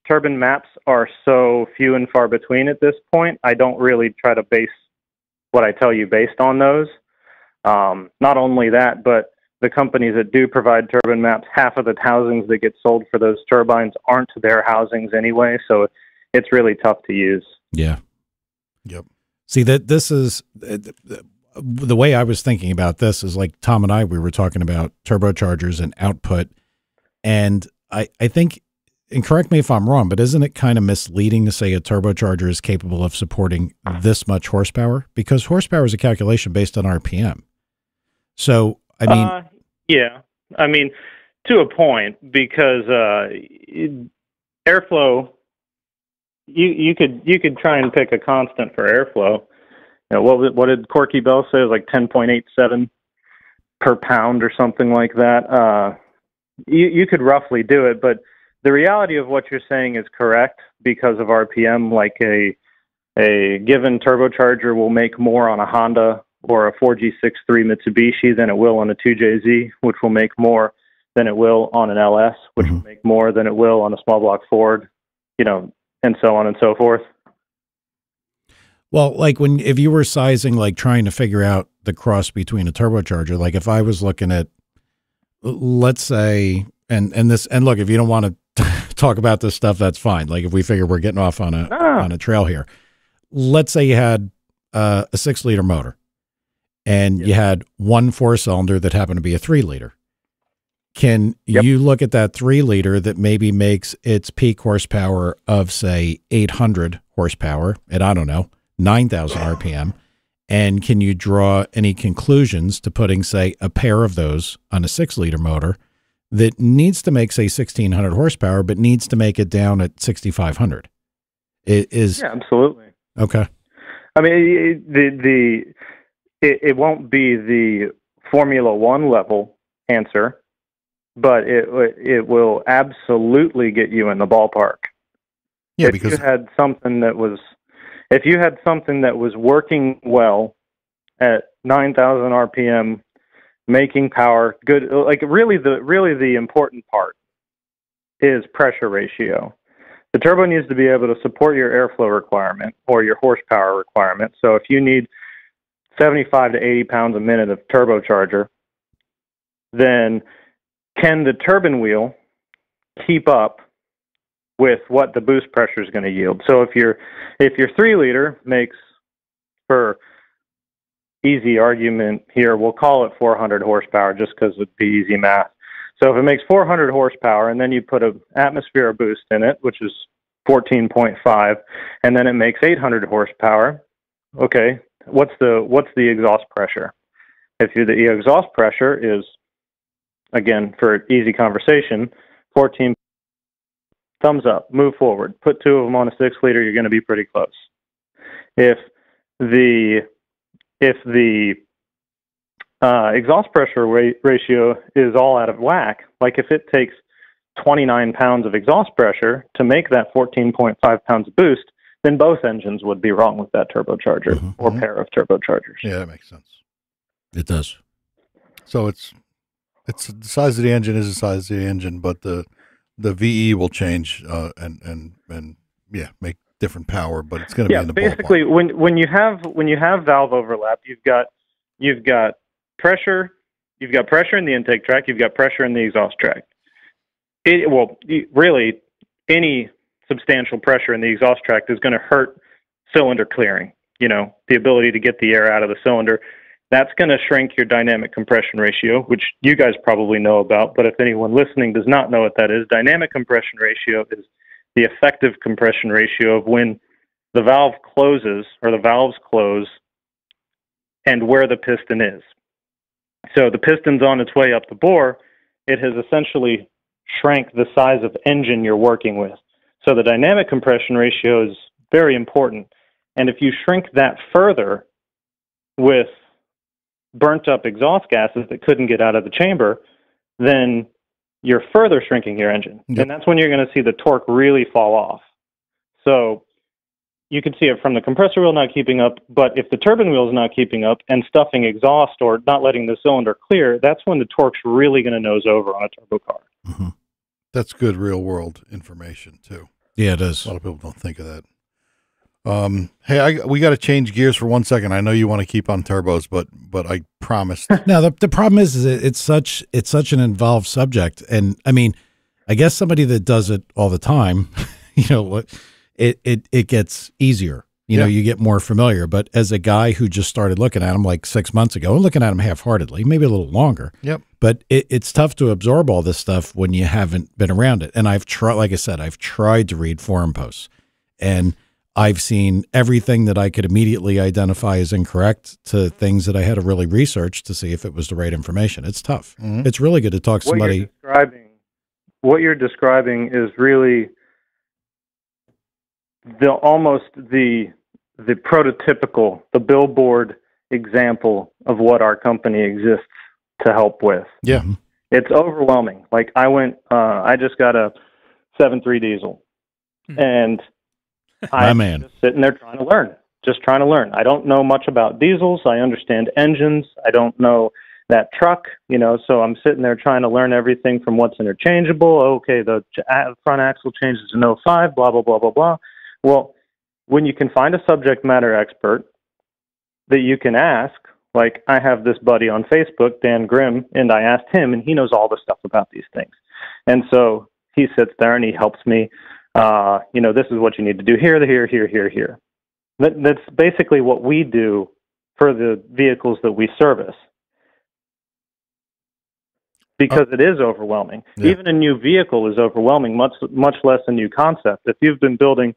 turbine maps are so few and far between at this point, I don't really try to base what I tell you based on those. Um, not only that, but the companies that do provide turbine maps, half of the housings that get sold for those turbines aren't their housings anyway, so it's really tough to use. Yeah. Yep. See that this is uh, the way I was thinking about this is like Tom and I we were talking about turbochargers and output and I I think and correct me if I'm wrong but isn't it kind of misleading to say a turbocharger is capable of supporting this much horsepower because horsepower is a calculation based on RPM. So I mean uh, yeah, I mean, to a point, because uh, airflow, you you could you could try and pick a constant for airflow. You know, what what did Corky Bell say? It was like ten point eight seven per pound or something like that. Uh, you you could roughly do it, but the reality of what you're saying is correct because of RPM. Like a a given turbocharger will make more on a Honda or a 4G63 Mitsubishi than it will on a 2JZ, which will make more than it will on an LS, which will mm-hmm. make more than it will on a small block Ford, you know, and so on and so forth. Well, like when if you were sizing, like trying to figure out the cross between a turbocharger, like if I was looking at, let's say, and and this, and look, if you don't want to talk about this stuff, that's fine. Like if we figure we're getting off on a No. on a trail here, let's say you had uh, a six liter motor, and you had one four cylinder that happened to be a three liter. Can Yep. you look at that three liter that maybe makes its peak horsepower of say 800 horsepower at I don't know 9,000 RPM, and can you draw any conclusions to putting say a pair of those on a six liter motor that needs to make say 1600 horsepower but needs to make it down at 6500? It is Yeah, absolutely. okay. I mean, it, the the it, it won't be the Formula One level answer, but it it will absolutely get you in the ballpark. Yeah, if because you had something that was if you had something that was working well at 9000 rpm making power good like really the really the important part is pressure ratio the turbo needs to be able to support your airflow requirement or your horsepower requirement so if you need 75 to 80 pounds a minute of turbocharger then can the turbine wheel keep up with what the boost pressure is going to yield. So if your if your three liter makes for easy argument here, we'll call it 400 horsepower just because it'd be easy math. So if it makes 400 horsepower and then you put an atmosphere boost in it, which is 14.5, and then it makes 800 horsepower, okay, what's the what's the exhaust pressure? If you, the exhaust pressure is again for easy conversation, 14 thumbs up, move forward. Put two of them on a six liter, you're going to be pretty close. If the if the uh, exhaust pressure ra- ratio is all out of whack, like if it takes 29 pounds of exhaust pressure to make that 14.5 pounds of boost, then both engines would be wrong with that turbocharger Mhm. or pair of turbochargers. Yeah, that makes sense. It does. So it's it's the size of the engine is the size of the engine, but the the VE will change uh, and and and yeah, make different power, but it's going to yeah, be in the basically, ballpark. when when you have when you have valve overlap, you've got you've got pressure, you've got pressure in the intake tract, you've got pressure in the exhaust tract. It, well, really, any substantial pressure in the exhaust tract is going to hurt cylinder clearing. You know, the ability to get the air out of the cylinder. That's going to shrink your dynamic compression ratio, which you guys probably know about. But if anyone listening does not know what that is, dynamic compression ratio is the effective compression ratio of when the valve closes or the valves close and where the piston is. So the piston's on its way up the bore, it has essentially shrank the size of engine you're working with. So the dynamic compression ratio is very important. And if you shrink that further with burnt up exhaust gases that couldn't get out of the chamber, then you're further shrinking your engine. Yep. And that's when you're going to see the torque really fall off. So you can see it from the compressor wheel not keeping up, but if the turbine wheel is not keeping up and stuffing exhaust or not letting the cylinder clear, that's when the torque's really going to nose over on a turbo car. hmm That's good real world information too. Yeah, it is. A lot of people don't think of that. Um, hey, I, we got to change gears for one second. I know you want to keep on turbos, but but I promised. Now the the problem is, is it, it's such it's such an involved subject, and I mean, I guess somebody that does it all the time, you know, it it it gets easier. You know, Yeah. you get more familiar. But as a guy who just started looking at them like six months ago, and looking at them half heartedly, maybe a little longer. Yep. But it, it's tough to absorb all this stuff when you haven't been around it. And I've tried, like I said, I've tried to read forum posts, and I've seen everything that I could immediately identify as incorrect to things that I had to really research to see if it was the right information. It's tough. Mhm. It's really good to talk to what somebody. you're describing what you're describing is really the almost the the prototypical the billboard example of what our company exists to help with Yeah. It's overwhelming like i went uh i just got a 7.3 diesel Hmm. and My i'm man. just sitting there trying to learn just trying to learn i don't know much about diesels i understand engines i don't know that truck, you know, so I'm sitting there trying to learn everything from what's interchangeable. Okay, the front axle changes to 05, blah, blah, blah, blah, blah. Well, when you can find a subject matter expert that you can ask, like I have this buddy on Facebook, Dan Grimm, and I asked him, and he knows all the stuff about these things. And so he sits there and he helps me, uh, you know, this is what you need to do here, here, here, here, here. That, that's basically what we do for the vehicles that we service because it is overwhelming. Yeah. Even a new vehicle is overwhelming, much much less a new concept. If you've been building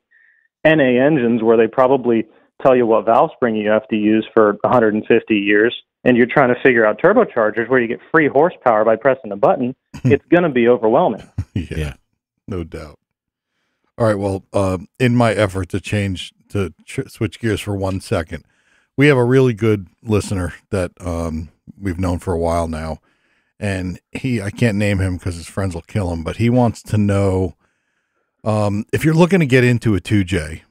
NA engines where they probably tell you what valve spring you have to use for 150 years, and you're trying to figure out turbochargers where you get free horsepower by pressing a button, it's going to be overwhelming. yeah, Yeah. no doubt. All right. Well, uh, in my effort to change to ch- switch gears for one second, we have a really good listener that um, we've known for a while now, and he I can't name him because his friends will kill him, but he wants to know um, if you're looking to get into a two J.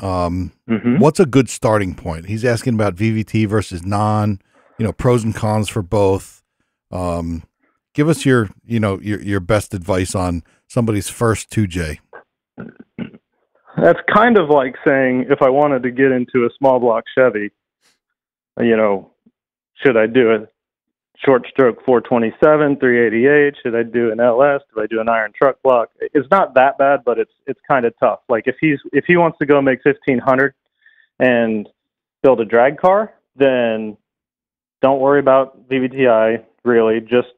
Um, hmm What's a good starting point? He's asking about VVT versus non, you know, pros and cons for both. Um, give us your, you know, your your best advice on somebody's first 2J. That's kind of like saying if I wanted to get into a small block Chevy, you know, should I do a short stroke 427, 388? Should I do an LS? Do I do an iron truck block? It's not that bad, but it's it's kind of tough. Like if he's if he wants to go make 1500 and build a drag car, then don't worry about VVTI really. Just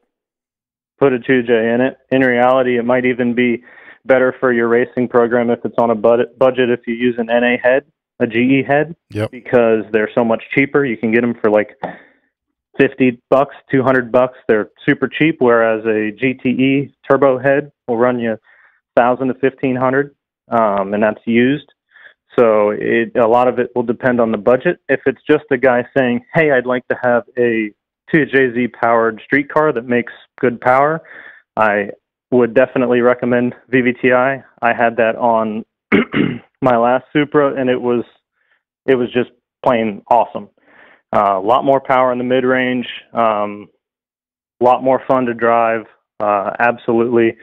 put a 2J in it. In reality, it might even be better for your racing program if it's on a budget budget if you use an NA head, a GE head, Yep. because they're so much cheaper. You can get them for like 50 bucks, 200 bucks. They're super cheap, whereas a GTE turbo head will run you thousand to fifteen hundred, um, and that's used. So it, a lot of it will depend on the budget. If it's just a guy saying, "Hey, I'd like to have a 2JZ powered street car that makes good power," I would definitely recommend VVTi. I had that on my last Supra, and it was it was just plain awesome. Uh, a lot more power in the mid range, um, a lot more fun to drive. Uh, absolutely,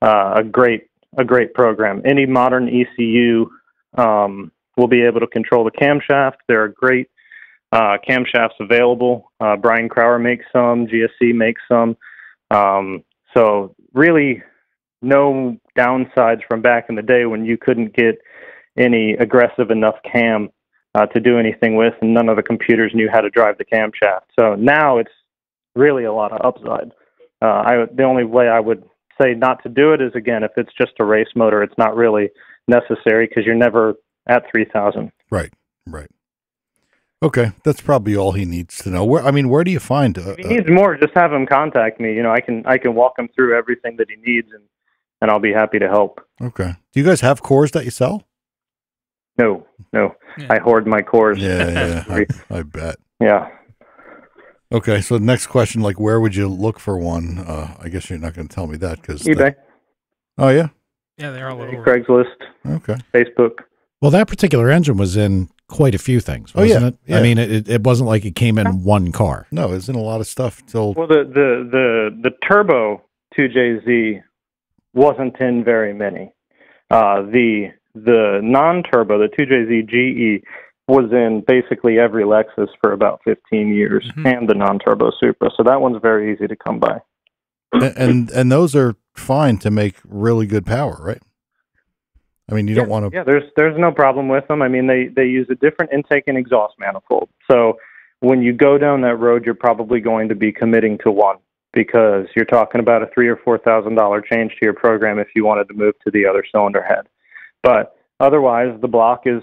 uh, a great a great program. Any modern ECU um, will be able to control the camshaft. There are great uh, camshafts available. Uh, Brian Crower makes some. GSC makes some. Um, so really, no downsides from back in the day when you couldn't get any aggressive enough cam uh, to do anything with, and none of the computers knew how to drive the camshaft. So now it's really a lot of upside. Uh, I, the only way I would say not to do it is again if it's just a race motor, it's not really necessary because you're never at three thousand. Right, right. Okay, that's probably all he needs to know. Where I mean, where do you find? Uh, if he needs more, just have him contact me. You know, I can I can walk him through everything that he needs, and and I'll be happy to help. okay. Do you guys have cores that you sell? No, no, Yeah. I hoard my cores. Yeah, yeah. I, I bet. yeah. Okay, so next question, like, where would you look for one? Uh, I guess you're not going to tell me that because eBay, oh yeah. Yeah, they're all over. Craigslist, Okay. Facebook. Well, that particular engine was in quite a few things, Oh, yeah, wasn't it? yeah. I mean, it, it wasn't like it came in one car. No, it's in a lot of stuff till Well, the the the the turbo 2JZ wasn't in very many. Uh, the the non-turbo, the 2JZ GE, was in basically every Lexus for about 15 years, Mhm. and the non-turbo Supra. So that one's very easy to come by. and, and and those are fine to make really good power, right? I mean, you don't want to. Yeah, there's there's no problem with them. I mean, they they use a different intake and exhaust manifold. So when you go down that road, you're probably going to be committing to one because you're talking about a three or four thousand dollar change to your program if you wanted to move to the other cylinder head. But otherwise, the block is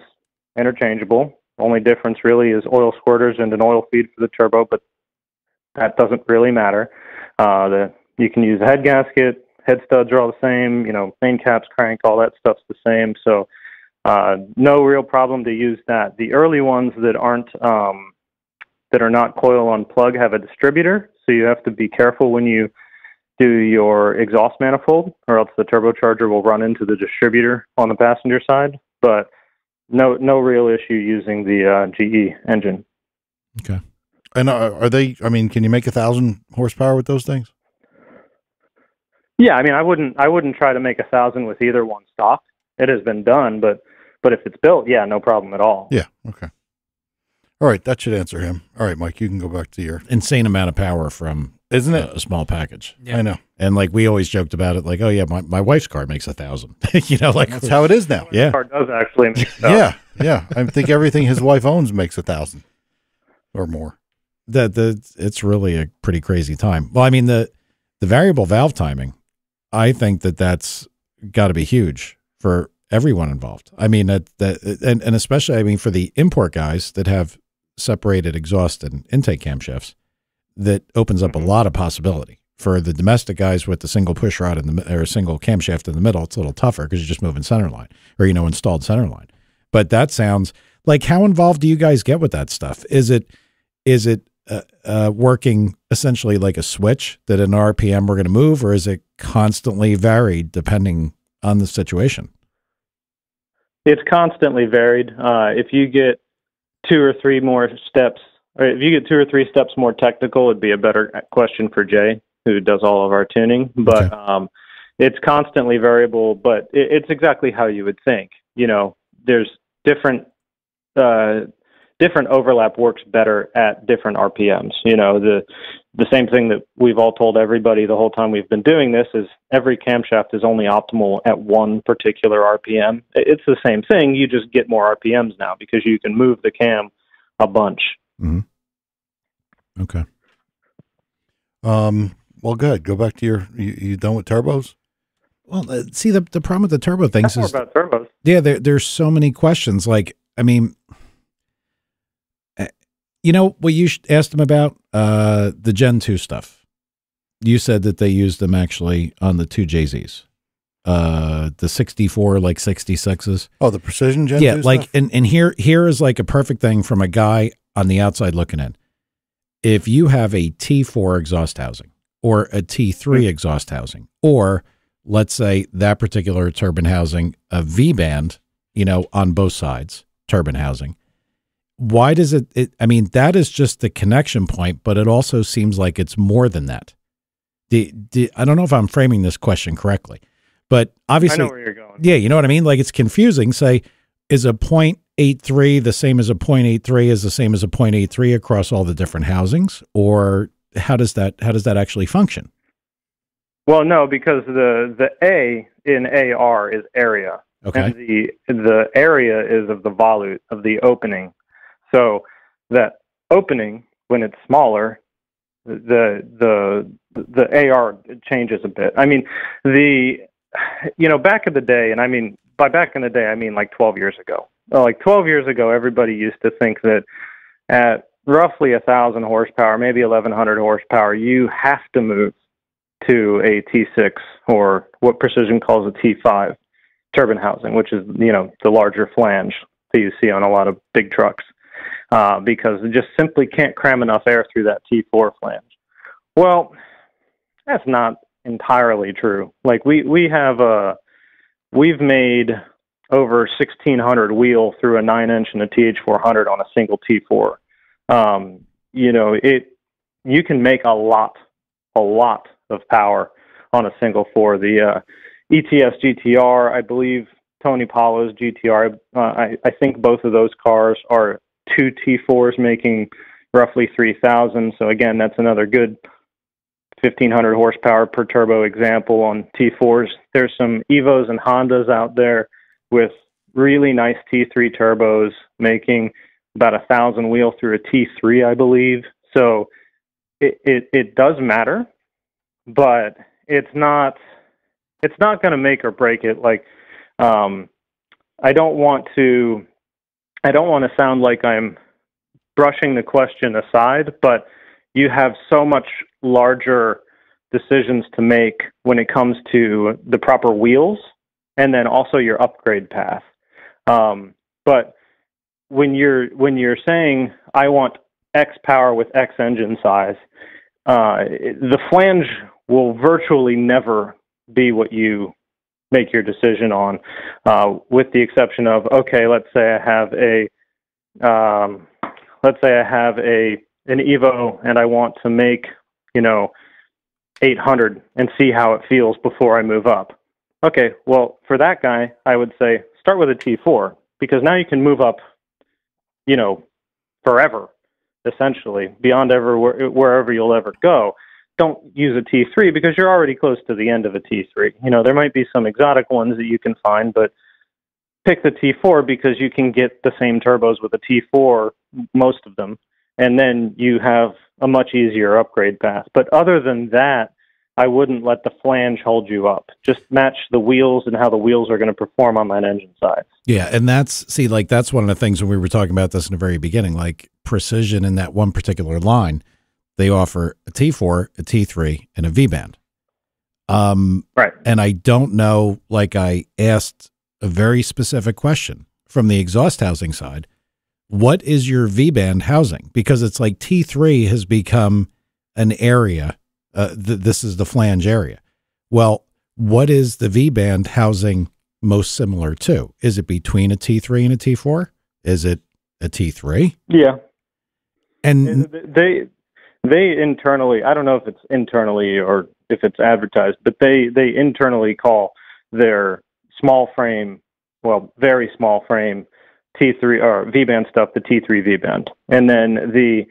interchangeable. Only difference really is oil squirters and an oil feed for the turbo, but that doesn't really matter. Uh, the you can use a head gasket. Head studs are all the same. You know, main caps, crank, all that stuff's the same. So uh, no real problem to use that. The early ones that aren't um, that are not coil on plug have a distributor, so you have to be careful when you do your exhaust manifold, or else the turbocharger will run into the distributor on the passenger side. But no, no real issue using the uh, GE engine. Okay. And are, are they? I mean, can you make a thousand horsepower with those things? Yeah, I mean, I wouldn't, I wouldn't try to make a thousand with either one stock. It has been done, but but if it's built, yeah, no problem at all. Yeah. Okay. All right, that should answer him. All right, Mike, you can go back to your. Insane amount of power from Isn't a, uh, a small package. Yeah. I know. And like we always joked about it, like, oh yeah, my, my wife's car makes a thousand. you know, like That's how it is now. yeah. Car does actually. Make. Yeah, yeah. I think everything his wife owns makes a thousand or more. the the it's really a pretty crazy time. Well, I mean the the variable valve timing, I think that that's got to be huge for everyone involved. I mean that that and and especially I mean for the import guys that have separated exhaust and intake camshafts, that opens up a lot of possibility. For the domestic guys with the single push rod in the or single camshaft in the middle, it's a little tougher because you're just moving center line or you know installed center line. But that sounds like how involved do you guys get with that stuff? Is it is it uh, uh, working essentially like a switch that an RPM we're going to move, or is it constantly varied depending on the situation? It's constantly varied. Uh, if you get two or three more steps, or if you get two or three steps more technical, it'd be a better question for Jay, who does all of our tuning. But Okay. um, it's constantly variable. But it, it's exactly how you would think. You know, there's different. Uh, different overlap works better at different RPMs. You know, the the same thing that we've all told everybody the whole time we've been doing this is every camshaft is only optimal at one particular RPM. It's the same thing. You just get more RPMs now because you can move the cam a bunch. Okay. Um. Well, good. Go back to your. You, you done with turbos? Well, uh, see the the problem with the turbo things That's more is about turbos. yeah, there there's so many questions. Like, I mean, you know what you asked them about uh, the Gen two stuff. You said that they used them actually on the two JZs. uh, the 64 like 66s. Oh, the precision gen. yeah, 2 like stuff? and and here here is like a perfect thing from a guy on the outside looking in. If you have a T4 exhaust housing or a T3 exhaust housing, or let's say that particular turbine housing, a V band, you know, on both sides, turbine housing. Why does it, it? I mean, that is just the connection point, but it also seems like it's more than that. The, the I don't know if I'm framing this question correctly, but I obviously, know where you're going. yeah, you know what I mean? Like it's confusing. Say, is a 0.83 the same as a 0.83 is the same as a 0.83 across all the different housings? Or how does that how does that actually function? Well, no, because the the A in AR is area, Okay. and the the area is of the volute of the opening. So that opening, when it's smaller, the the the AR changes a bit. I mean, the you know back in the day, and I mean by back in the day, I mean like 12 years ago. Like 12 years ago, everybody used to think that at roughly a thousand horsepower, maybe 1100 horsepower, you have to move to a T6 or what Precision calls a T5 turbine housing, which is you know the larger flange that you see on a lot of big trucks, uh, because it just simply can't cram enough air through that T4 flange. Well, that's not entirely true. Like we we have a we've made over 1600 wheel through a 9 inch and a TH400 on a single T4. Um, you know, it you can make a lot a lot of power on a single four. The uh, ETS GTR, I believe Tony Paulo's GTR. Uh, I, I think both of those cars are two T4s making roughly 3,000. So again, that's another good 1,500 horsepower per turbo example on T4s. There's some Evos and Hondas out there with really nice T3 turbos making about a thousand wheel through a T3, I believe. So it, it, it does matter, but it's not it's not going to make or break it. Like um, I don't want to I don't want to sound like I'm brushing the question aside, but you have so much larger decisions to make when it comes to the proper wheels and then also your upgrade path. Um, but when you're when you're saying I want X power with X engine size, uh, the flange will virtually never be what you make your decision on, uh, with the exception of okay, let's say I have a um, let's say I have a an Evo and I want to make you know 800 and see how it feels before I move up. Okay, well for that guy, I would say start with a T4 because now you can move up, you know, forever, essentially beyond ever wherever you'll ever go don't use a T3 because you're already close to the end of a T3. You know, there might be some exotic ones that you can find, but pick the T4 because you can get the same turbos with a T4, most of them, and then you have a much easier upgrade path. But other than that, I wouldn't let the flange hold you up. Just match the wheels and how the wheels are going to perform on that engine size. Yeah, and that's see, like that's one of the things when we were talking about this in the very beginning, like precision in that one particular line they offer a T4, a T3, and a V band. Um, right. And I don't know, like I asked a very specific question from the exhaust housing side. What is your V band housing? Because it's like T3 has become an area. Uh, th- this is the flange area. Well, what is the V band housing most similar to? Is it between a T3 and a T4? Is it a T3? Yeah. And they they internally i don't know if it's internally or if it's advertised but they they internally call their small frame well very small frame t3 or v band stuff the t3 v band and then the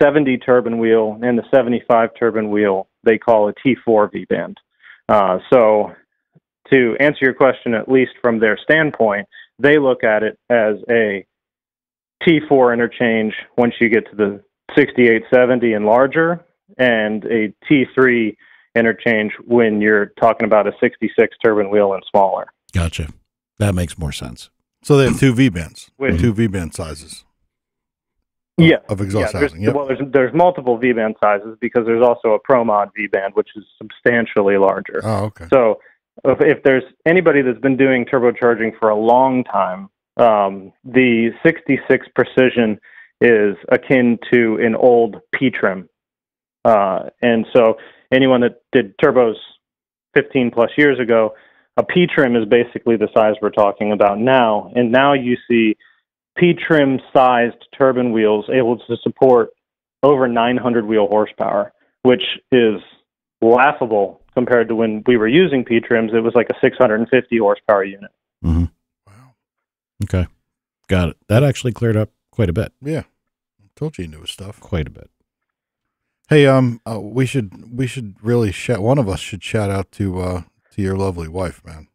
70 turbine wheel and the 75 turbine wheel they call a t4 v band uh, so to answer your question at least from their standpoint they look at it as a t4 interchange once you get to the 6870 and larger, and a T3 interchange when you're talking about a 66 turbine wheel and smaller. Gotcha. That makes more sense. So they have two V bands, Wait. two V band sizes. Of, Yeah. of exhaust yeah, housing. Yep. Well, there's there's multiple V band sizes because there's also a Pro Mod V band which is substantially larger. oh, okay. So if, if there's anybody that's been doing turbocharging for a long time, um, the 66 Precision is akin to an old P trim. Uh, and so anyone that did turbos 15 plus years ago, a P trim is basically the size we're talking about now. And now you see P trim sized turbine wheels able to support over 900 wheel horsepower, which is laughable compared to when we were using P trims. It was like a 650 horsepower unit. Mm-hmm. Wow. Okay. Got it. That actually cleared up quite a bit. Yeah. Told you he knew his stuff. Quite a bit. Hey, um, uh, we should we should really shout. One of us should shout out to uh to your lovely wife, man,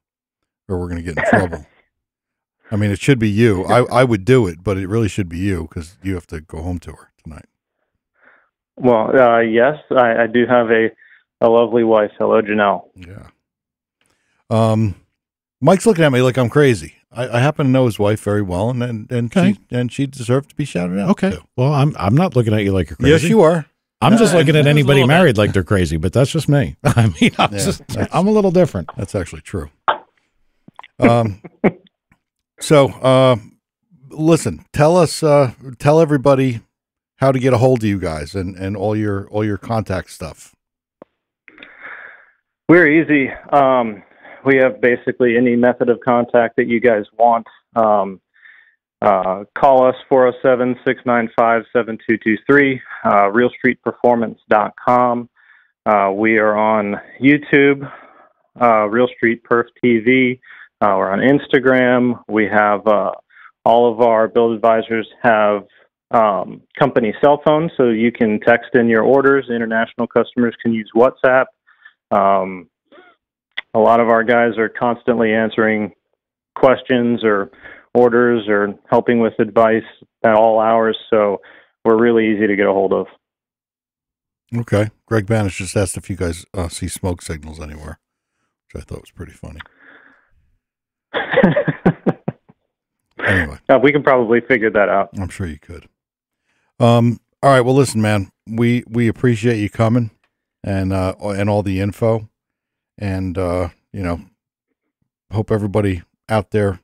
or we're gonna get in trouble. I mean, it should be you. I I would do it, but it really should be you because you have to go home to her tonight. Well, uh, yes, I, I do have a, a lovely wife. Hello, Janelle. Yeah. Um, Mike's looking at me like I'm crazy. I, I happen to know his wife very well, and and, and Okay. she and she deserves to be shouted out. Okay. to. Well, I'm I'm not looking at you like you're crazy. Yes, you are. I'm just Uh, looking at anybody little bit. married like they're crazy, but that's just me. I mean, I'm Yeah, just I'm a little different. That's actually true. Um, so, uh, listen, tell us, uh, tell everybody how to get a hold of you guys and, and all your all your contact stuff. We're easy. Um, we have basically any method of contact that you guys want. Um, uh, call us 407 695 7223, uh, realstreetperformance.com. Uh, we are on YouTube, uh, Real Street Perf TV. Uh, we're on Instagram. We have uh, all of our build advisors have um, company cell phones, so you can text in your orders. International customers can use WhatsApp. Um, a lot of our guys are constantly answering questions or orders or helping with advice at all hours, so we're really easy to get a hold of. Okay. Greg Banish just asked if you guys uh, see smoke signals anywhere, which I thought was pretty funny. Anyway. Uh, we can probably figure that out. I'm sure you could. Um. All right. Well, listen, man. We we appreciate you coming and uh and all the info, and uh you know, hope everybody out there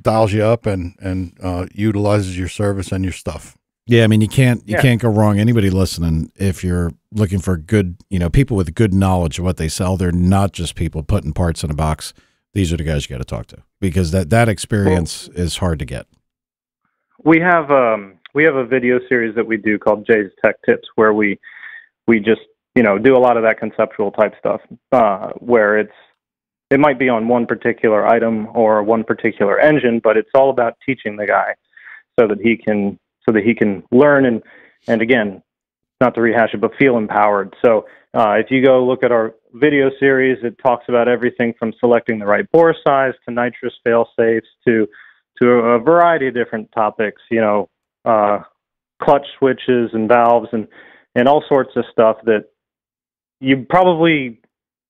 dials you up and and uh utilizes your service and your stuff. Yeah, I mean, you can't you Yeah. can't go wrong. Anybody listening, if you're looking for good, you know, people with good knowledge of what they sell, they're not just people putting parts in a box. These are the guys you got to talk to because that that experience is hard to get. we have um we have a video series that we do called Jay's Tech Tips where we we just you know do a lot of that conceptual type stuff uh, where it's it might be on one particular item or one particular engine, but it's all about teaching the guy so that he can so that he can learn and and again not to rehash it but feel empowered. So uh, if you go look at our video series, it talks about everything from selecting the right bore size to nitrous fail safes to to a variety of different topics, you know, uh, clutch switches and valves and, and all sorts of stuff that you probably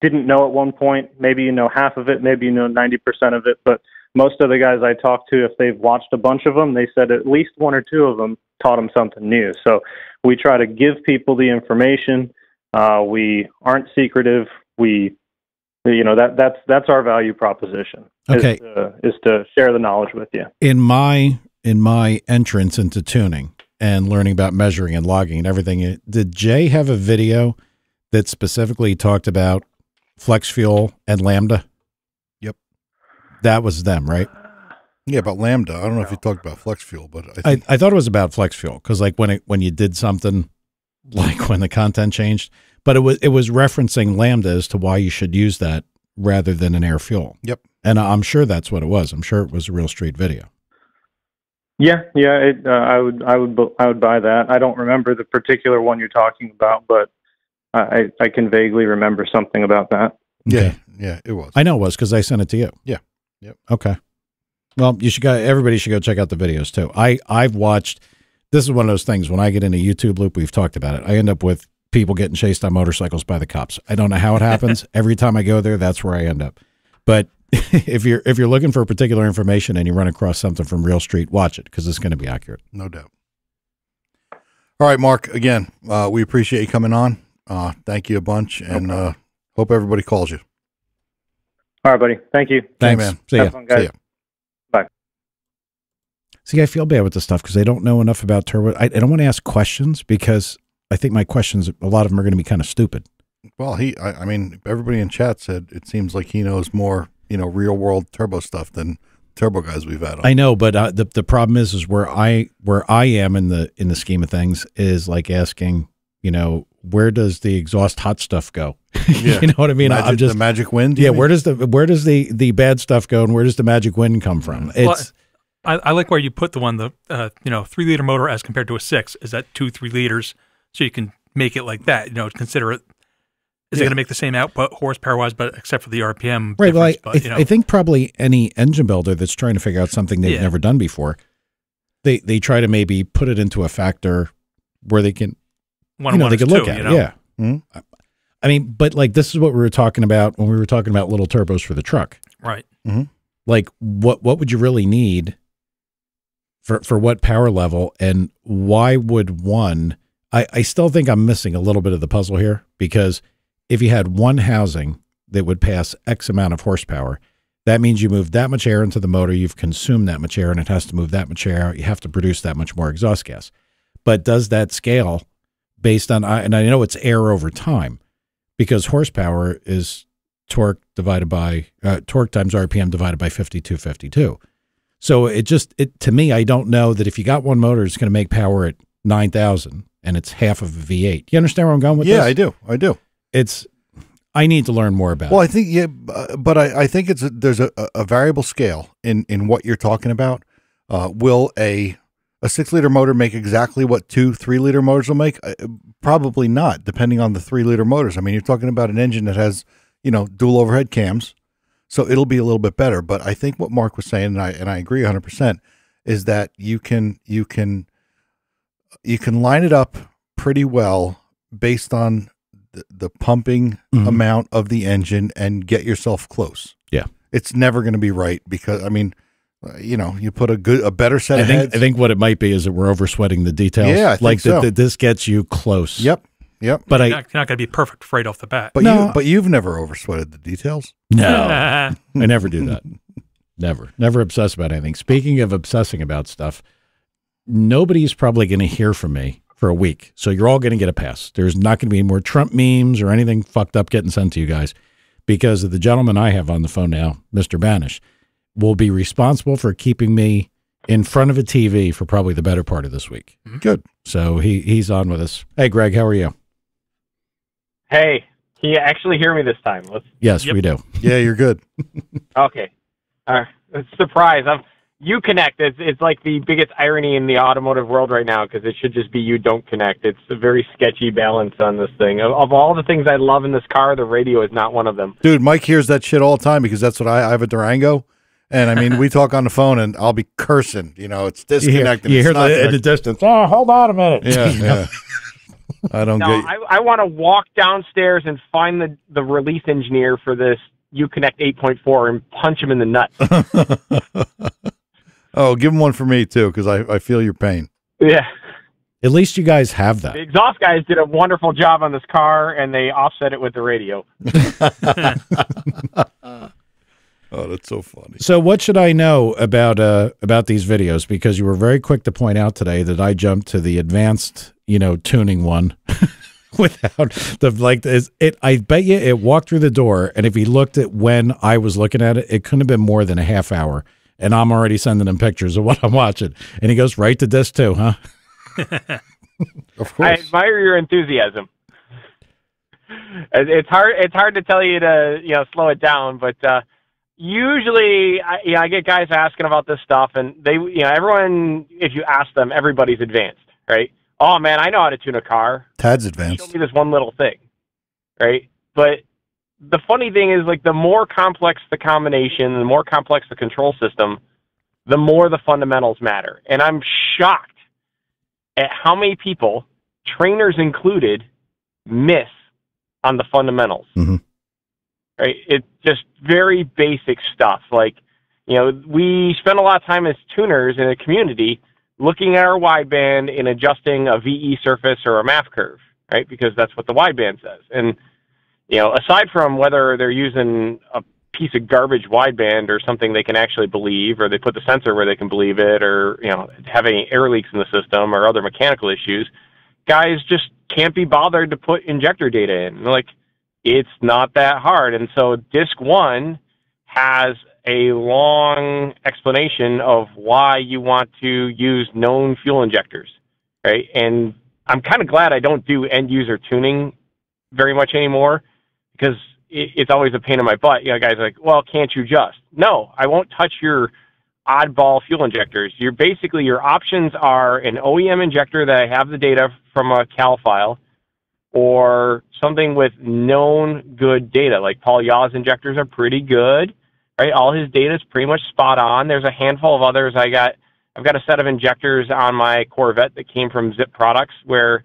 didn't know at one point. Maybe you know half of it, maybe you know 90% of it, but most of the guys I talked to, if they've watched a bunch of them, they said at least one or two of them taught them something new. So we try to give people the information. Uh, we aren't secretive. We, you know, that that's that's our value proposition. is Okay. to- is to share the knowledge with you. in my in my entrance into tuning and learning about measuring and logging and everything, did Jay have a video that specifically talked about flex fuel and lambda? Yep. That was them, right? Yeah, about Lambda. I don't know if you talked about flex fuel, but I I, think I thought it was about flex fuel because like when it when you did something like when the content changed, but it was it was referencing lambda as to why you should use that rather than an air fuel. Yep. And I'm sure that's what it was. I'm sure it was a real street video. Yeah, yeah, it, uh, I would, I would, I would buy that. I don't remember the particular one you're talking about, but I, I I can vaguely remember something about that. yeah, Okay. yeah, it was. I know it was because I sent it to you. Yeah. Yep. Okay. Well, you should go. Everybody should go check out the videos too. I I've watched. This is one of those things. When I get in a YouTube loop, we've talked about it. I end up with people getting chased on motorcycles by the cops. I don't know how it happens. Every time I go there, that's where I end up. But if you're if you're looking for particular information and you run across something from Real Street, watch it because it's going to be accurate. no doubt. All right, Mark. Again, uh, we appreciate you coming on. Uh, thank you a bunch, and uh, hope everybody calls you. All right, buddy. Thank you. Thanks. man. See Have ya. fun, guys. See ya. See, I feel bad with this stuff because I don't know enough about turbo. I, I don't want to ask questions because I think my questions, a lot of them are going to be kind of stupid. Well, he, I, I mean, everybody in chat said it seems like he knows more, you know, real world turbo stuff than turbo guys we've had on. I know, but uh, the the problem is, is where I where I am in the in the scheme of things is like asking, you know, where does the exhaust hot stuff go? Yeah. you know what I mean? magic, I'm just the magic wind. yeah. mean? Where does the where does the the bad stuff go, and where does the magic wind come from? Well, It's I, I like where you put the one the uh, you know three liter motor as compared to a six. Is that two three liters? So you can make it like that. You know, consider it. Is it going to make the same output horsepower wise, but except for the RPM? right. Well, I, but, I, you know, I think probably any engine builder that's trying to figure out something they've Yeah. never done before, they they try to maybe put it into a factor where they can one you know they is can look two, at you it. know? Yeah. Mhm. I mean, but like this is what we were talking about when we were talking about little turbos for the truck. Right. Like what what would you really need for for what power level and why would one I, I still think I'm missing a little bit of the puzzle here because if you had one housing that would pass X amount of horsepower, that means you move that much air into the motor, you've consumed that much air, and it has to move that much air out. You have to produce that much more exhaust gas. But does that scale based on, I- and I know it's air over time because horsepower is torque divided by, uh, torque times RPM divided by 5252. So it just, it to me, I don't know that if you got one motor, it's going to make power at 9,000 and it's half of a V8. You understand where I'm going with yeah, this? I do. I do. It's, I need to learn more about Well, it. I think yeah, uh, but I, I think it's a, there's a, a variable scale in in what you're talking about. Uh, will a a six liter motor make exactly what two three liter motors will make? Uh, probably not, depending on the three liter motors. I mean, you're talking about an engine that has you know dual overhead cams, so it'll be a little bit better. But I think what Mark was saying, and I and I agree 100 percent, is that you can you can you can line it up pretty well based on the, the pumping Mhm. amount of the engine and get yourself close. Yeah. It's never going to be right because I mean, you know, you put a good a better set I of think heads. I think what it might be is that we're over sweating the details. Yeah, I think like so. that that this gets you close. Yep. Yep. But I You're not, not going to be perfect right off the bat. But No. you but you've never oversweated the details. no, I never do that. Never, never obsess about anything. Speaking of obsessing about stuff, nobody's probably going to hear from me for a week. So you're all going to get a pass. There's not going to be any more Trump memes or anything fucked up getting sent to you guys because of the gentleman I have on the phone now, Mr. Banish, will be responsible for keeping me in front of a TV for probably the better part of this week. Good. So he he's on with us. Hey, Greg, how are you? Hey, can you actually hear me this time? Let's. Yes, Yep. we do. Yeah, you're good. Okay. Uh, surprise! I'm. Uconnect. It's it's like the biggest irony in the automotive world right now because it should just be you don't connect. It's a very sketchy balance on this thing. Of, of all the things I love in this car, the radio is not one of them. Dude, Mike hears that shit all the time because that's what I, I have a Durango. And I mean, we talk on the phone and I'll be cursing. You know, it's You hear, disconnected. you it's hear not the, in the distance. Oh, hold on a minute. Yeah, yeah. I don't No, get I, I want to walk downstairs and find the the release engineer for this Uconnect 8.4 and punch him in the nuts. oh, give him one for me too, because I, I feel your pain. yeah. At least you guys have that. The exhaust guys did a wonderful job on this car, and they offset it with the radio. Oh, that's so funny. So, what should I know about uh, about these videos? Because you were very quick to point out today that I jumped to the advanced, you know, tuning one without the like. Is it? I bet you it walked through the door, and if he looked at when I was looking at it, it couldn't have been more than a half hour. And I'm already sending him pictures of what I'm watching, and he goes right to disc two, huh? Of course. I admire your enthusiasm. It's hard. It's hard to tell you to you know slow it down, but uh, usually, I, know, I get guys asking about this stuff, and they, you know, everyone. If you ask them, everybody's advanced, right? Oh man, I know how to tune a car. Tad's advanced. Show me this one little thing, right? But the funny thing is, like, the more complex the combination, the more complex the control system, the more the fundamentals matter. And I'm shocked at how many people, trainers included, miss on the fundamentals. Mhm. Right? It's just very basic stuff. Like, you know, we spend a lot of time as tuners in a community looking at our wideband and adjusting a VE surface or a MAF curve, right? Because that's what the wideband says. And, you know, aside from whether they're using a piece of garbage wideband or something they can actually believe, or they put the sensor where they can believe it, or you know have any air leaks in the system or other mechanical issues, guys just can't be bothered to put injector data in. Like it's not that hard, and so Disk One has a long explanation of why you want to use known fuel injectors, right? And I'm kind of glad I don't do end user tuning very much anymore because it's always a pain in my butt. You know, guys like, well, can't you just? No, I won't touch your oddball fuel injectors. You're basically your options are an OEM injector that I have the data from a CAL file, or something with known good data. Like Paul Yaw's injectors are pretty good, right? All his data is pretty much spot on. There's a handful of others. I got I've got a set of injectors on my Corvette that came from Zip Products where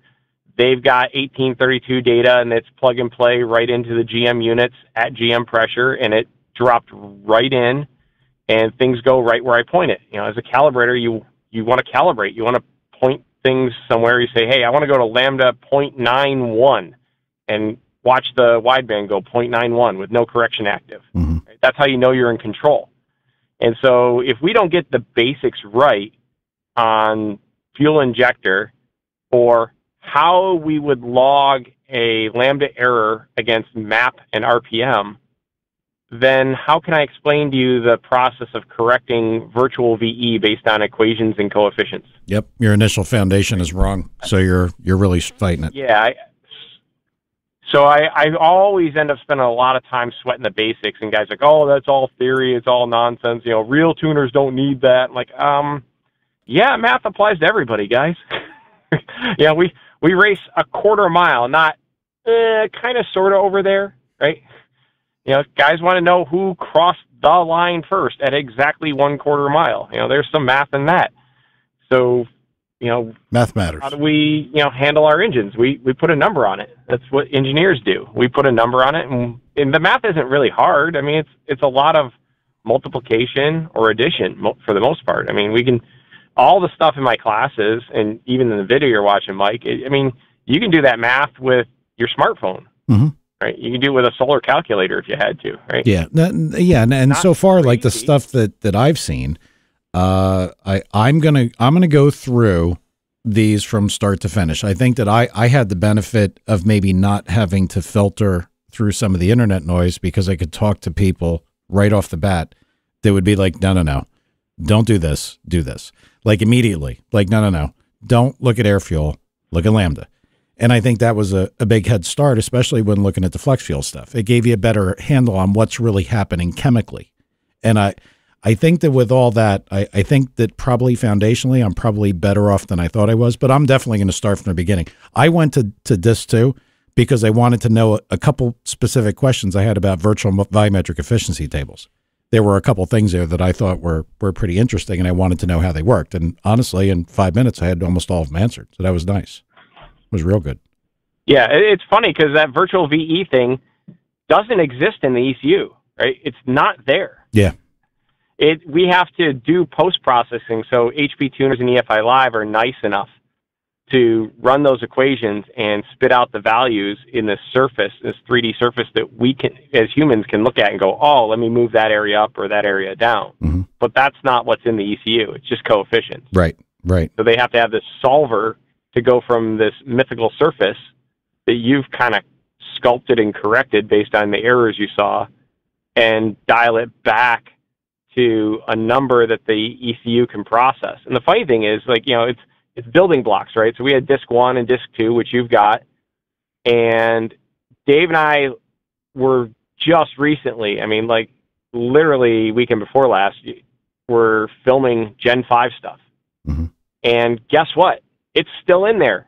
they've got 1832 data and it's plug and play right into the GM units at GM pressure and it dropped right in and things go right where I point it. You know, as a calibrator, you you want to calibrate. You want to point things somewhere. You say, hey, I want to go to lambda 0.91 and watch the wideband go 0.91 with no correction active. Mm-hmm. That's how you know you're in control. And so if we don't get the basics right on fuel injector or how we would log a lambda error against map and RPM, then how can I explain to you the process of correcting virtual VE based on equations and coefficients? Yep, your initial foundation is wrong, so you're you're really fighting it. Yeah, I, so I, I always end up spending a lot of time sweating the basics, and guys like, oh, that's all theory, it's all nonsense. You know, real tuners don't need that. I'm like, um, yeah, math applies to everybody, guys. yeah, we we race a quarter mile, not eh, kind of sort of over there, right? You know, guys want to know who crossed the line first at exactly one quarter mile. You know, there's some math in that. So you know, math matters. How do we, you know, handle our engines? We we put a number on it. That's what engineers do. We put a number on it, and, and the math isn't really hard. I mean, it's it's a lot of multiplication or addition for the most part. I mean, we can all the stuff in my classes, and even in the video you're watching, Mike. I mean, you can do that math with your smartphone. Mm-hmm. Right, you can do it with a solar calculator if you had to. Right? Yeah, yeah, and, and so far, crazy. like the stuff that that I've seen, uh, I I'm gonna I'm gonna go through these from start to finish. I think that I I had the benefit of maybe not having to filter through some of the internet noise because I could talk to people right off the bat that would be like, no, no, no, don't do this, do this, like immediately, like no, no, no, don't look at air fuel, look at lambda. And I think that was a, a big head start, especially when looking at the flex fuel stuff. It gave you a better handle on what's really happening chemically. And I I think that with all that, I, I think that probably foundationally, I'm probably better off than I thought I was, but I'm definitely going to start from the beginning. I went to, to Disk 2 because I wanted to know a, a couple specific questions I had about virtual volumetric efficiency tables. There were a couple things there that I thought were, were pretty interesting, and I wanted to know how they worked. And honestly, in five minutes, I had almost all of them answered. So that was nice. Was real good. Yeah, it's funny because that virtual VE thing doesn't exist in the ECU, right? It's not there. Yeah it we have to do post processing. So HP tuners and EFI Live are nice enough to run those equations and spit out the values in this surface, this 3D surface that we can, as humans, can look at and go, oh, let me move that area up or that area down. Mm-hmm. But that's not what's in the ECU. It's just coefficients. Right. Right. So they have to have this solver to go from this mythical surface that you've kind of sculpted and corrected based on the errors you saw and dial it back to a number that the ECU can process. And the funny thing is, like, you know, it's it's building blocks, right? So we had disk one and disk two, which you've got. And Dave and I were just recently, I mean, like literally weekend before last, we're filming Gen 5 stuff. Mm-hmm. And guess what? It's still in there.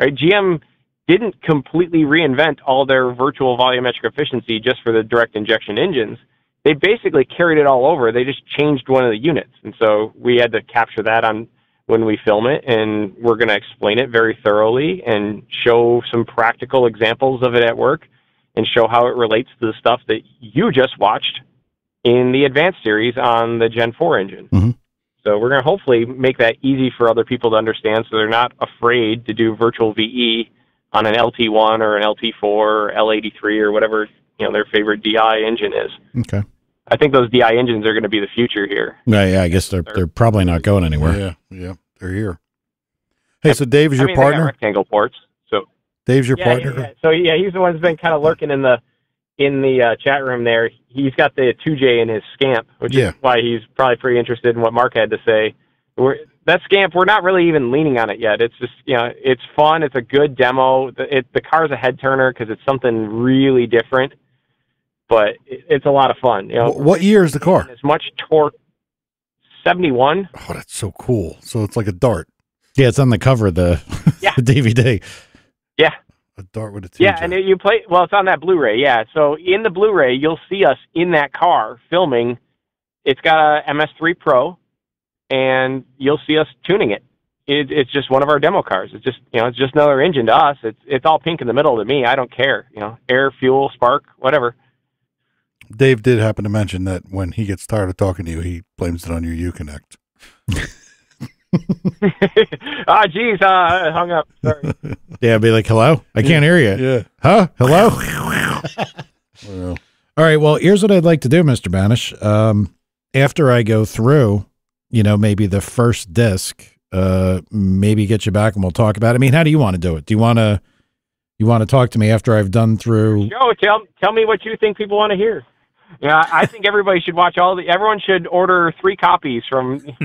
Right? GM didn't completely reinvent all their virtual volumetric efficiency just for the direct injection engines they basically carried it all over. They just changed one of the units, and so we had to capture that on when we film it, and we're going to explain it very thoroughly and show some practical examples of it at work, and show how it relates to the stuff that you just watched in the advanced series on the Gen 4 engine. Mm-hmm. So we're going to hopefully make that easy for other people to understand, so they're not afraid to do virtual VE on an LT1 or an LT4 or L83 or whatever you know their favorite DI engine is. Okay. I think those DI engines are going to be the future here. Yeah, yeah. I guess they're they're probably not going anywhere. Yeah, yeah, they're here. Hey, so Dave is I your mean, they got partner. rectangle ports. So Dave's your yeah, partner. yeah, yeah. So yeah, he's the one who's been kind of lurking in the in the uh, chat room there. He's got the 2J in his scamp, which Yeah. is why he's probably pretty interested in what Mark had to say. We're, that scamp, we're not really even leaning on it yet. It's just you know, it's fun. It's a good demo. The, it, the car's a head turner because it's something really different, but it, it's a lot of fun. You know, What year is the car? as much torque. 71. Oh, that's so cool. So it's like a dart, Yeah, it's on the cover of the, Yeah. the DVD. Yeah. A dart with a TJ. Yeah, and it, you play well. It's on that Blu-ray. Yeah, so in the Blu-ray, you'll see us in that car filming. It's got a MS3 Pro, and you'll see us tuning it. it. It's just one of our demo cars. It's just you know, it's just another engine to us. It's it's all pink in the middle to me. I don't care. You know, air, fuel, spark, whatever. Dave did happen to mention that when he gets tired of talking to you, he blames it on your Uconnect. ah, jeez, uh, I hung up. Sorry. Yeah, I'd be like, hello? I can't hear you. Yeah. Huh? Hello? Well, All right. Well, here's what I'd like to do, Mr. Banish. Um, after I go through, you know, maybe the first disc, uh, maybe get you back and we'll talk about it. I mean, how do you want to do it? Do you want to, you want to talk to me after I've done through? Joe, tell tell me what you think people want to hear. Yeah, I think everybody should watch all the. Everyone should order three copies from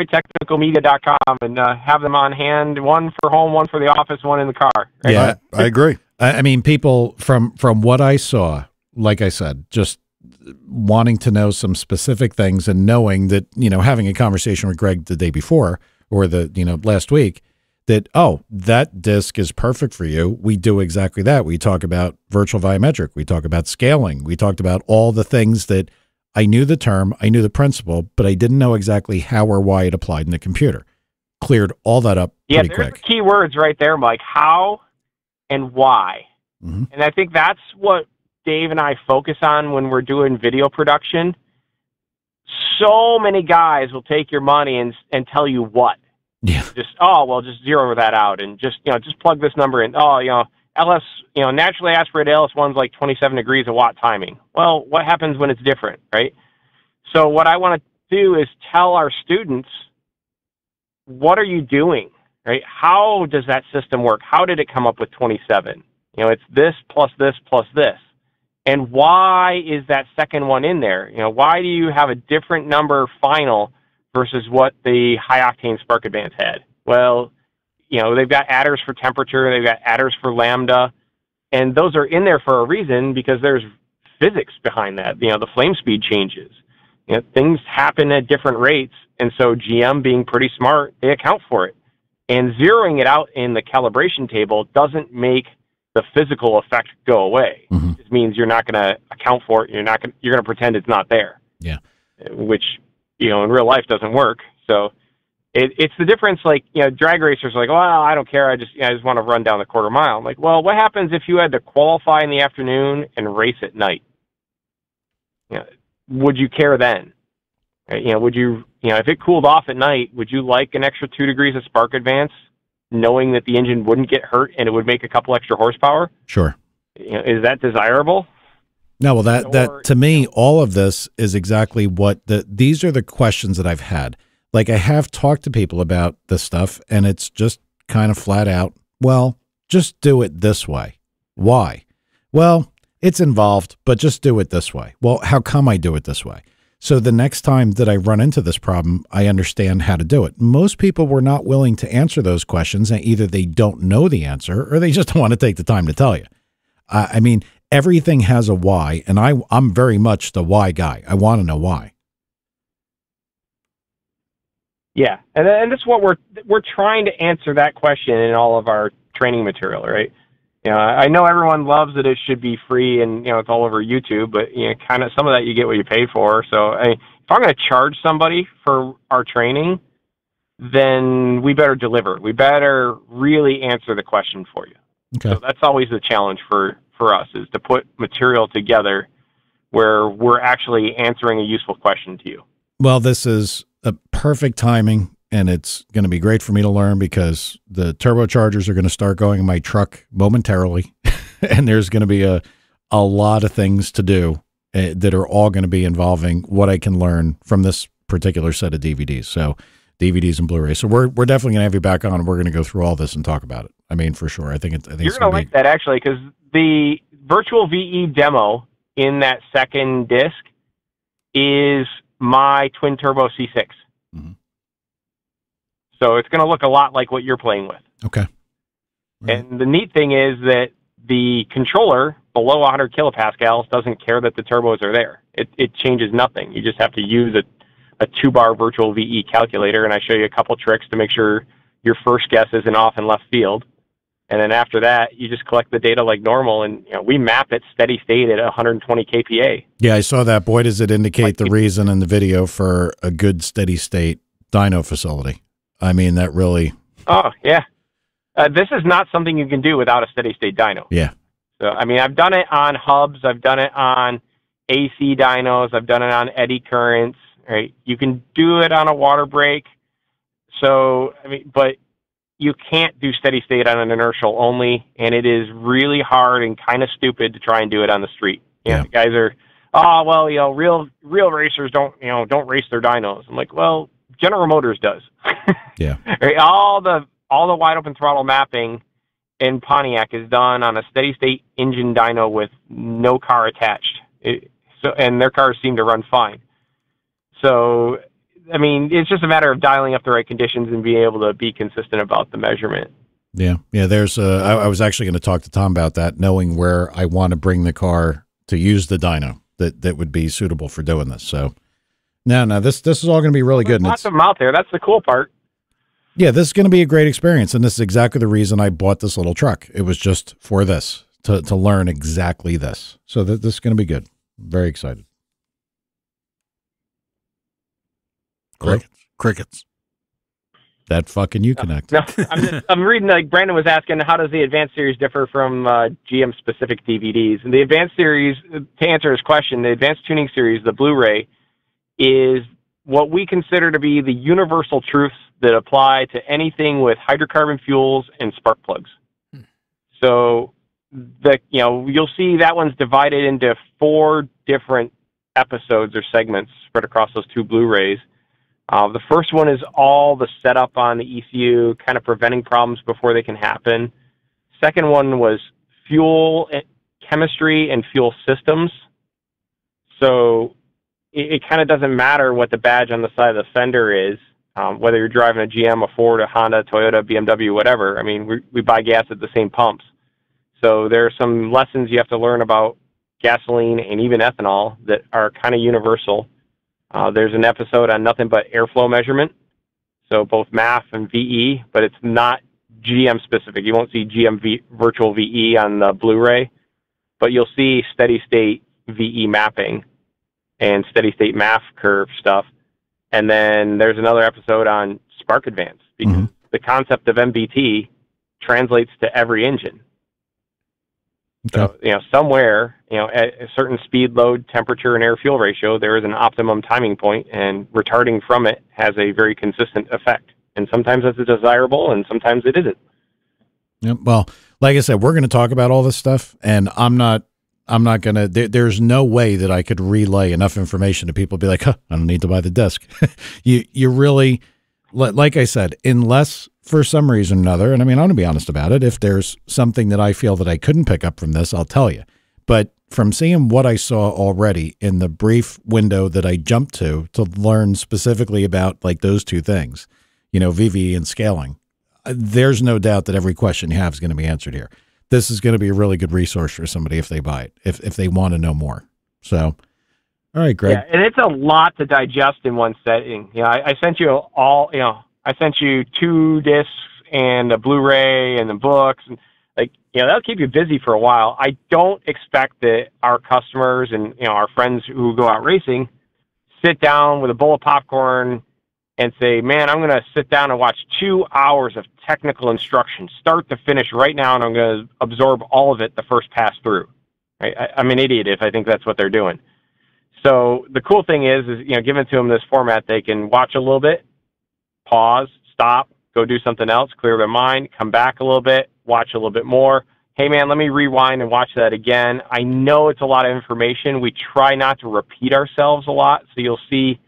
DetroitTechnicalMedia.com and uh, have them on hand. One for home, one for the office, one in the car. right? Yeah. I, I agree. I, I mean, people from, from what I saw, like I said, just wanting to know some specific things and knowing that, you know, having a conversation with Greg the day before or the, you know, last week that, oh, that disc is perfect for you. We do exactly that. We talk about virtual volumetric. We talk about scaling. We talked about all the things that I knew the term, I knew the principle, but I didn't know exactly how or why it applied in the computer. Cleared all that up Yeah, pretty quick. the key words right there, Mike. How and why. Mhm. And I think that's what Dave and I focus on when we're doing video production. So many guys will take your money and and tell you what. Yeah. Just oh well, just zero that out and just you know just plug this number in. Oh you know LS you know naturally aspirated LS one's like 27 degrees of WOT timing. Well, what happens when it's different, right? So what I want to do is tell our students what are you doing, right? How does that system work? How did it come up with 27? You know, it's this plus this plus this. And why is that second one in there? You know, why do you have a different number final versus what the high octane Spark Advance had? Well, you know, they've got adders for temperature, they've got adders for lambda, and those are in there for a reason because there's physics behind that. You know, the flame speed changes. You know, things happen at different rates, and so GM being pretty smart, they account for it. And zeroing it out in the calibration table doesn't make the physical effect go away. Mhm. It means you're not going to account for it. You're not going. You're going to pretend it's not there. Yeah. Which you know in real life doesn't work. So it, it's the difference. Like you know, drag racers are like, well, I don't care. I just I just want to run down the quarter mile. I'm like, well, what happens if you had to qualify in the afternoon and race at night? You know, would you care then? Right? You know, would you you know if it cooled off at night, would you like an extra two degrees of spark advance, knowing that the engine wouldn't get hurt and it would make a couple extra horsepower? Sure. You know, is that desirable? No, well, that that to me, all of this is exactly what the. These are the questions that I've had. Like I have talked to people about this stuff, and it's just kind of flat out. Well, just do it this way. Why? Well, it's involved, but just do it this way. Well, how come I do it this way? So the next time that I run into this problem, I understand how to do it. Most people were not willing to answer those questions, and either they don't know the answer or they just don't want to take the time to tell you. I I mean, everything has a why, and I I'm very much the why guy. I want to know why. Yeah, and and that's what we're we're trying to answer that question in all of our training material, right? You know, I know everyone loves that it should be free and you know it's all over YouTube, but you know, kind of some of that you get what you pay for. So, I, if I'm going to charge somebody for our training, then we better deliver. We better really answer the question for you. Okay. So that's always the challenge for for us is to put material together where we're actually answering a useful question to you. Well, this is a perfect timing and it's going to be great for me to learn because the turbochargers are going to start going in my truck momentarily, and there's going to be a a lot of things to do uh, that are all going to be involving what I can learn from this particular set of DVDs. So DVDs and Blu-rays. So we're we're definitely going to have you back on. and We're going to go through all this and talk about it. I mean, for sure. I think it, I think You're going to like be that actually because the virtual VE demo in that second disc is my twin turbo C6. Mhm. So it's going to look a lot like what you're playing with. okay. Right. And the neat thing is that the controller below 100 kilopascals doesn't care that the turbos are there. It, it changes nothing. You just have to use a, a two bar virtual VE calculator, and I show you a couple tricks to make sure your first guess isn't off in left field. And then after that, you just collect the data like normal, and you know, we map it steady state at 120 kPa. Yeah, I saw that. Boy, does it indicate the reason in the video for a good steady state dyno facility. I mean, that really, Oh yeah, uh, this is not something you can do without a steady state dyno. yeah, So I mean, I've done it on hubs, I've done it on AC dynos, I've done it on eddy currents. Right, you can do it on a water brake. So I mean, but you can't do steady state on an inertial only, and it is really hard and kind of stupid to try and do it on the street. You know, Yeah. the guys are, oh well, you know, real real racers don't you know don't race their dynos. I'm like, well, General Motors does. Yeah. Right, all the all the wide open throttle mapping in Pontiac is done on a steady state engine dyno with no car attached. It, so and their cars seem to run fine. So I mean, it's just a matter of dialing up the right conditions and being able to be consistent about the measurement. yeah, yeah. There's, uh, I, I was actually going to talk to Tom about that, knowing where I want to bring the car to use the dyno that that would be suitable for doing this. So, no, no, this this is all going to be really good. There's And lots of them out there. That's the cool part. yeah, this is going to be a great experience, and this is exactly the reason I bought this little truck. It was just for this to to learn exactly this. So that this is going to be good. Very excited. Crickets. Crickets. That fucking you connect. No, I'm, just, I'm reading like Brandon was asking, how does the advanced series differ from uh, GM specific DVDs? And the advanced series, to answer his question, the advanced tuning series, the Blu-ray, is what we consider to be the universal truths that apply to anything with hydrocarbon fuels and spark plugs. So the you know you'll see that one's divided into four different episodes or segments spread across those two Blu-rays. Uh, the first one is all the setup on the ECU, kind of preventing problems before they can happen. Second one was fuel eh, chemistry and fuel systems. So it, it kind of doesn't matter what the badge on the side of the fender is, um, whether you're driving a GM, a Ford, a Honda, Toyota, BMW, whatever. I mean, we, we buy gas at the same pumps. So there are some lessons you have to learn about gasoline and even ethanol that are kind of universal. Uh, there's an episode on nothing but airflow measurement, so both MAF and VE, but it's not GM specific. You won't see GM v- virtual VE on the Blu-ray, but you'll see steady state VE mapping and steady state MAF curve stuff. And then there's another episode on spark advance because Mhm. the concept of MBT translates to every engine. Okay. So, you know, somewhere, you know, at a certain speed, load, temperature, and air fuel ratio, there is an optimum timing point, and retarding from it has a very consistent effect. And sometimes it's desirable, and sometimes it isn't. Yep. Well, like I said, we're going to talk about all this stuff, and I'm not. I'm not going to. There, there's no way that I could relay enough information to people. to Be like, huh, I don't need to buy the disc. you, you really, like I said, unless for some reason or another, and I mean, I'm going to be honest about it. If there's something that I feel that I couldn't pick up from this, I'll tell you. But from seeing what I saw already in the brief window that I jumped to to learn specifically about like those two things, you know, VV and scaling, uh, there's no doubt that every question you have is going to be answered here. This is going to be a really good resource for somebody if they buy it, if if they want to know more. So, all right, Greg. Yeah, and it's a lot to digest in one setting. You know, I, I sent you all. You know, I sent you two discs and a Blu-ray and the books, and like you know that'll keep you busy for a while. I don't expect that our customers and you know our friends who go out racing sit down with a bowl of popcorn and say, "Man, I'm going to sit down and watch two hours of technical instruction, start to finish, right now, and I'm going to absorb all of it the first pass through." I, I'm an idiot if I think that's what they're doing. So the cool thing is, is you know, given to them this format, they can watch a little bit, pause, stop, go do something else, clear their mind, come back a little bit, watch a little bit more. Hey man, let me rewind and watch that again. I know it's a lot of information. We try not to repeat ourselves a lot, so you'll see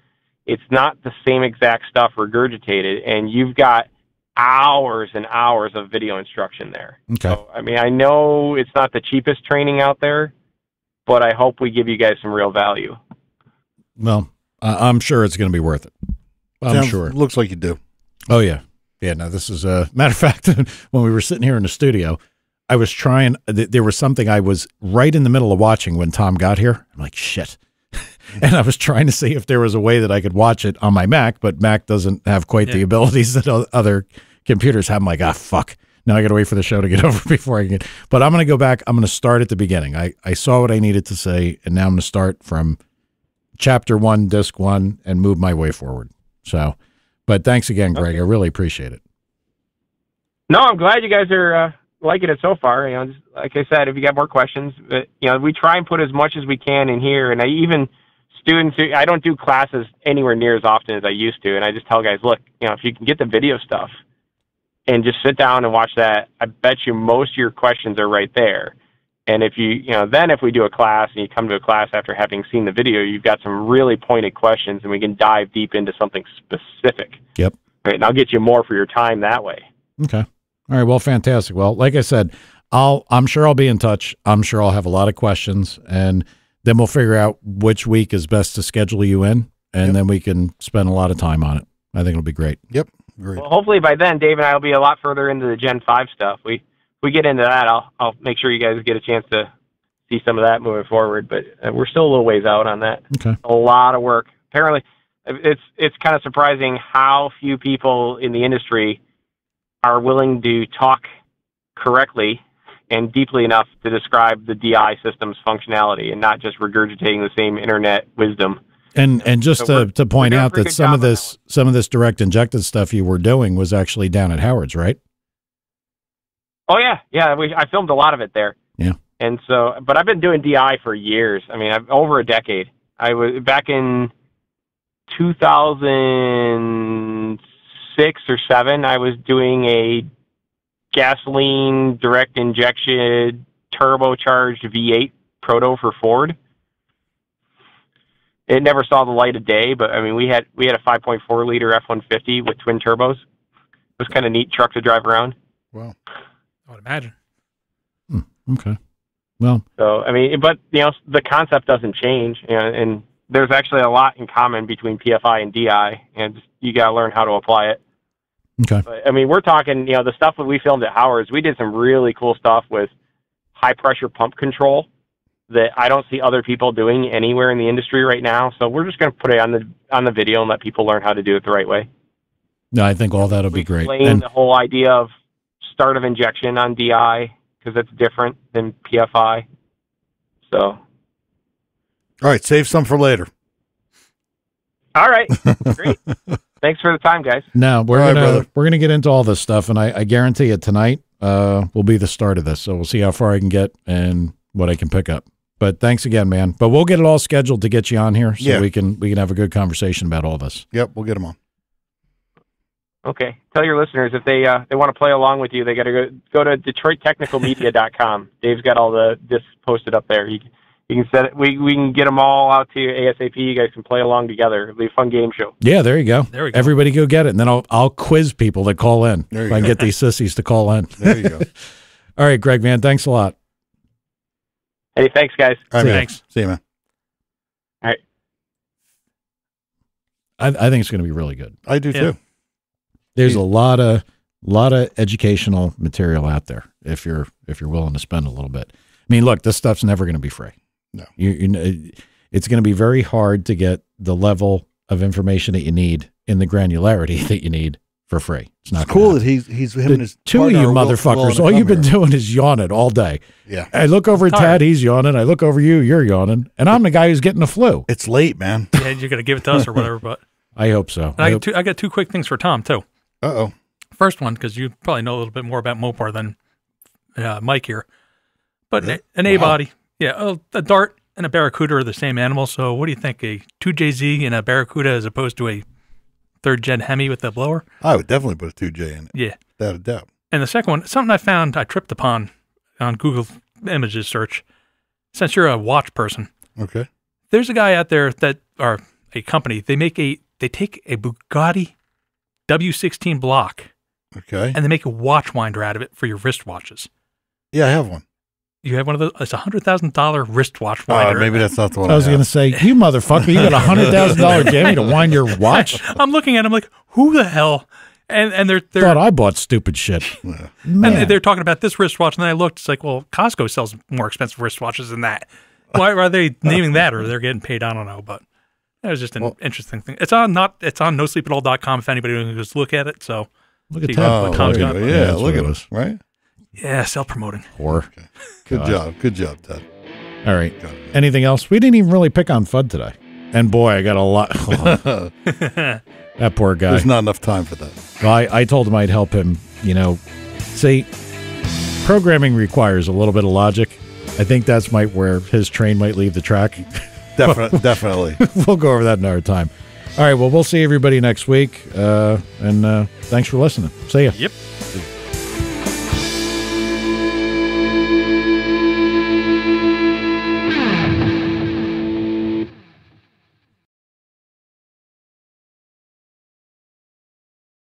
it's not the same exact stuff regurgitated, and you've got hours and hours of video instruction there. Okay. So, I mean, I know it's not the cheapest training out there, but I hope we give you guys some real value. Well, I'm sure it's going to be worth it. I'm Sounds- sure. Looks like you do. Oh yeah, yeah. No, this is a matter of fact. when we were sitting here in the studio, I was trying. th- There was something I was right in the middle of watching when Tom got here. I'm like, shit. and I was trying to see if there was a way that I could watch it on my Mac, but Mac doesn't have quite the abilities that o- other computers have. I'm like, ah, fuck. Now I got to wait for the show to get over before I can get. But I'm going to go back. I'm going to start at the beginning. I, I saw what I needed to say, and now I'm going to start from chapter one, disc one, and move my way forward. So, but thanks again, Greg. I really appreciate it. No, I'm glad you guys are uh, liking it so far. You know, just, like I said, if you got more questions, but, you know, we try and put as much as we can in here. And I even students, who, I don't do classes anywhere near as often as I used to. And I just tell guys, look, you know, if you can get the video stuff and just sit down and watch that, I bet you most of your questions are right there. And if you, you know, then if we do a class and you come to a class after having seen the video, you've got some really pointed questions and we can dive deep into something specific. Yep. Right. And I'll get you more for your time that way. Okay. All right. Well, fantastic. Well, like I said, I'll I'm sure I'll be in touch. I'm sure I'll have a lot of questions, and then we'll figure out which week is best to schedule you in, and Yep. then we can spend a lot of time on it. I think it'll be great. Yep. Great. Well, hopefully by then, Dave and I will be a lot further into the Gen Five stuff. We if we get into that. I'll I'll make sure you guys get a chance to see some of that moving forward. But uh, we're still a little ways out on that. Okay. A lot of work. Apparently, it's it's kind of surprising how few people in the industry are willing to talk correctly and deeply enough to describe the DI system's functionality and not just regurgitating the same internet wisdom. And and just So to, to point we're doing a out that some of this some of this direct injected stuff you were doing was actually down at Howard's, right? Oh yeah, yeah. We I filmed a lot of it there. Yeah. And so, but I've been doing DI for years. I mean, I've, over a decade. I was back in 2006 or seven. I was doing a gasoline direct injection turbocharged V8 proto for Ford. It never saw the light of day, but I mean, we had we had a 5.4 liter F150 with twin turbos. It was kind of neat truck to drive around. Wow. I would imagine. Hmm, okay. Well, So I mean, but you know, the concept doesn't change, you know, and there's actually a lot in common between PFI and DI, and just, you got to learn how to apply it. okay. But I mean, we're talking, you know, the stuff that we filmed at Howard's. We did some really cool stuff with high pressure pump control that I don't see other people doing anywhere in the industry right now. So we're just going to put it on the on the video and let people learn how to do it the right way. No, I think all that'll we be great. explain And the whole idea of start of injection on DI because it's different than PFI. So, All right. Save some for later. all right, great. Thanks for the time, guys. No, we're All right, gonna brother. we're gonna get into all this stuff, and I, I guarantee you tonight uh, will be the start of this. So we'll see how far I can get and what I can pick up. But thanks again, man. But we'll get it all scheduled to get you on here, so Yeah. we can we can have a good conversation about all this. Yep. We'll get them on. Okay. Tell your listeners if they uh, they want to play along with you, they got to go go to DetroitTechnicalMedia.com. Dave's got all the discs posted up there. You, you can set it. We we can get them all out to you ASAP. You guys can play along together. It'll be a fun game show. Yeah, there you go. There we go. Everybody go get it, and then I'll I'll quiz people that call in. There you if I can get these sissies to call in. There you go. all right, Greg, man. Thanks a lot. Hey, thanks, guys. All right, man. Thanks. See you, man. I, I think it's going to be really good. I do Yeah. too. There's a lot of lot of educational material out there if you're if you're willing to spend a little bit. I mean, look, this stuff's never going to be free. No. you, you know, it's going to be very hard to get the level of information that you need in the granularity that you need for free. It's not It's cool happen. that he's he's him The and his two of you motherfuckers, all you've been here. doing is yawning all day. Yeah. I look over at Tired. Tad, he's yawning. I look over you, you're yawning, and I'm the guy who's getting the flu. It's late, man. Yeah, you're gonna give it to us or whatever. But I hope so. and I I, got hope- two, I got two quick things for Tom too. Uh oh. First one, because you probably know a little bit more about Mopar than uh, Mike here. But Really? an A Wow. body, yeah, oh, a Dart and a Barracuda are the same animal. So what do you think? A 2JZ and a Barracuda as opposed to a third gen Hemi with the blower. I would definitely put a two J in it. Yeah. Without a doubt. And the second one, something I found I tripped upon on Google Images search. Since you're a watch person, Okay. there's a guy out there that or a company they make a they take a Bugatti W16 block Okay. and they make a watch winder out of it for your wristwatches. Yeah, I have one. You have one of those. It's a hundred thousand dollar wristwatch Uh, winder. maybe that's not the one. I was going to say, you motherfucker, you got a hundred thousand dollar jammy to wind your watch. I'm looking at. it, I'm like, who the hell? And and they're they're Thought I bought stupid shit. Yeah. Man. and they're talking about this wristwatch, and then I looked. It's like, well, Costco sells more expensive wristwatches than that. Why are they naming that, or they're getting paid? I don't know, but it was just an Well- interesting thing. It's on not. It's on nosleepatall.com if anybody wants to just look at it. So Look at See, that. Oh, look at. Yeah, yeah, look at us, right? yeah, self promoting. Whore. Good God. job. Good job, Ted. All right. Got Anything else? We didn't even really pick on Fudd today. And boy, I got a lot. Oh, that poor guy. There's not enough time for that. Well, I, I told him I'd help him, you know. See, programming requires a little bit of logic. I think that's might where his train might leave the track. Definitely. definitely. we'll go over that another time. All right, well, we'll see everybody next week. Uh, and uh, thanks for listening. See ya. Yep.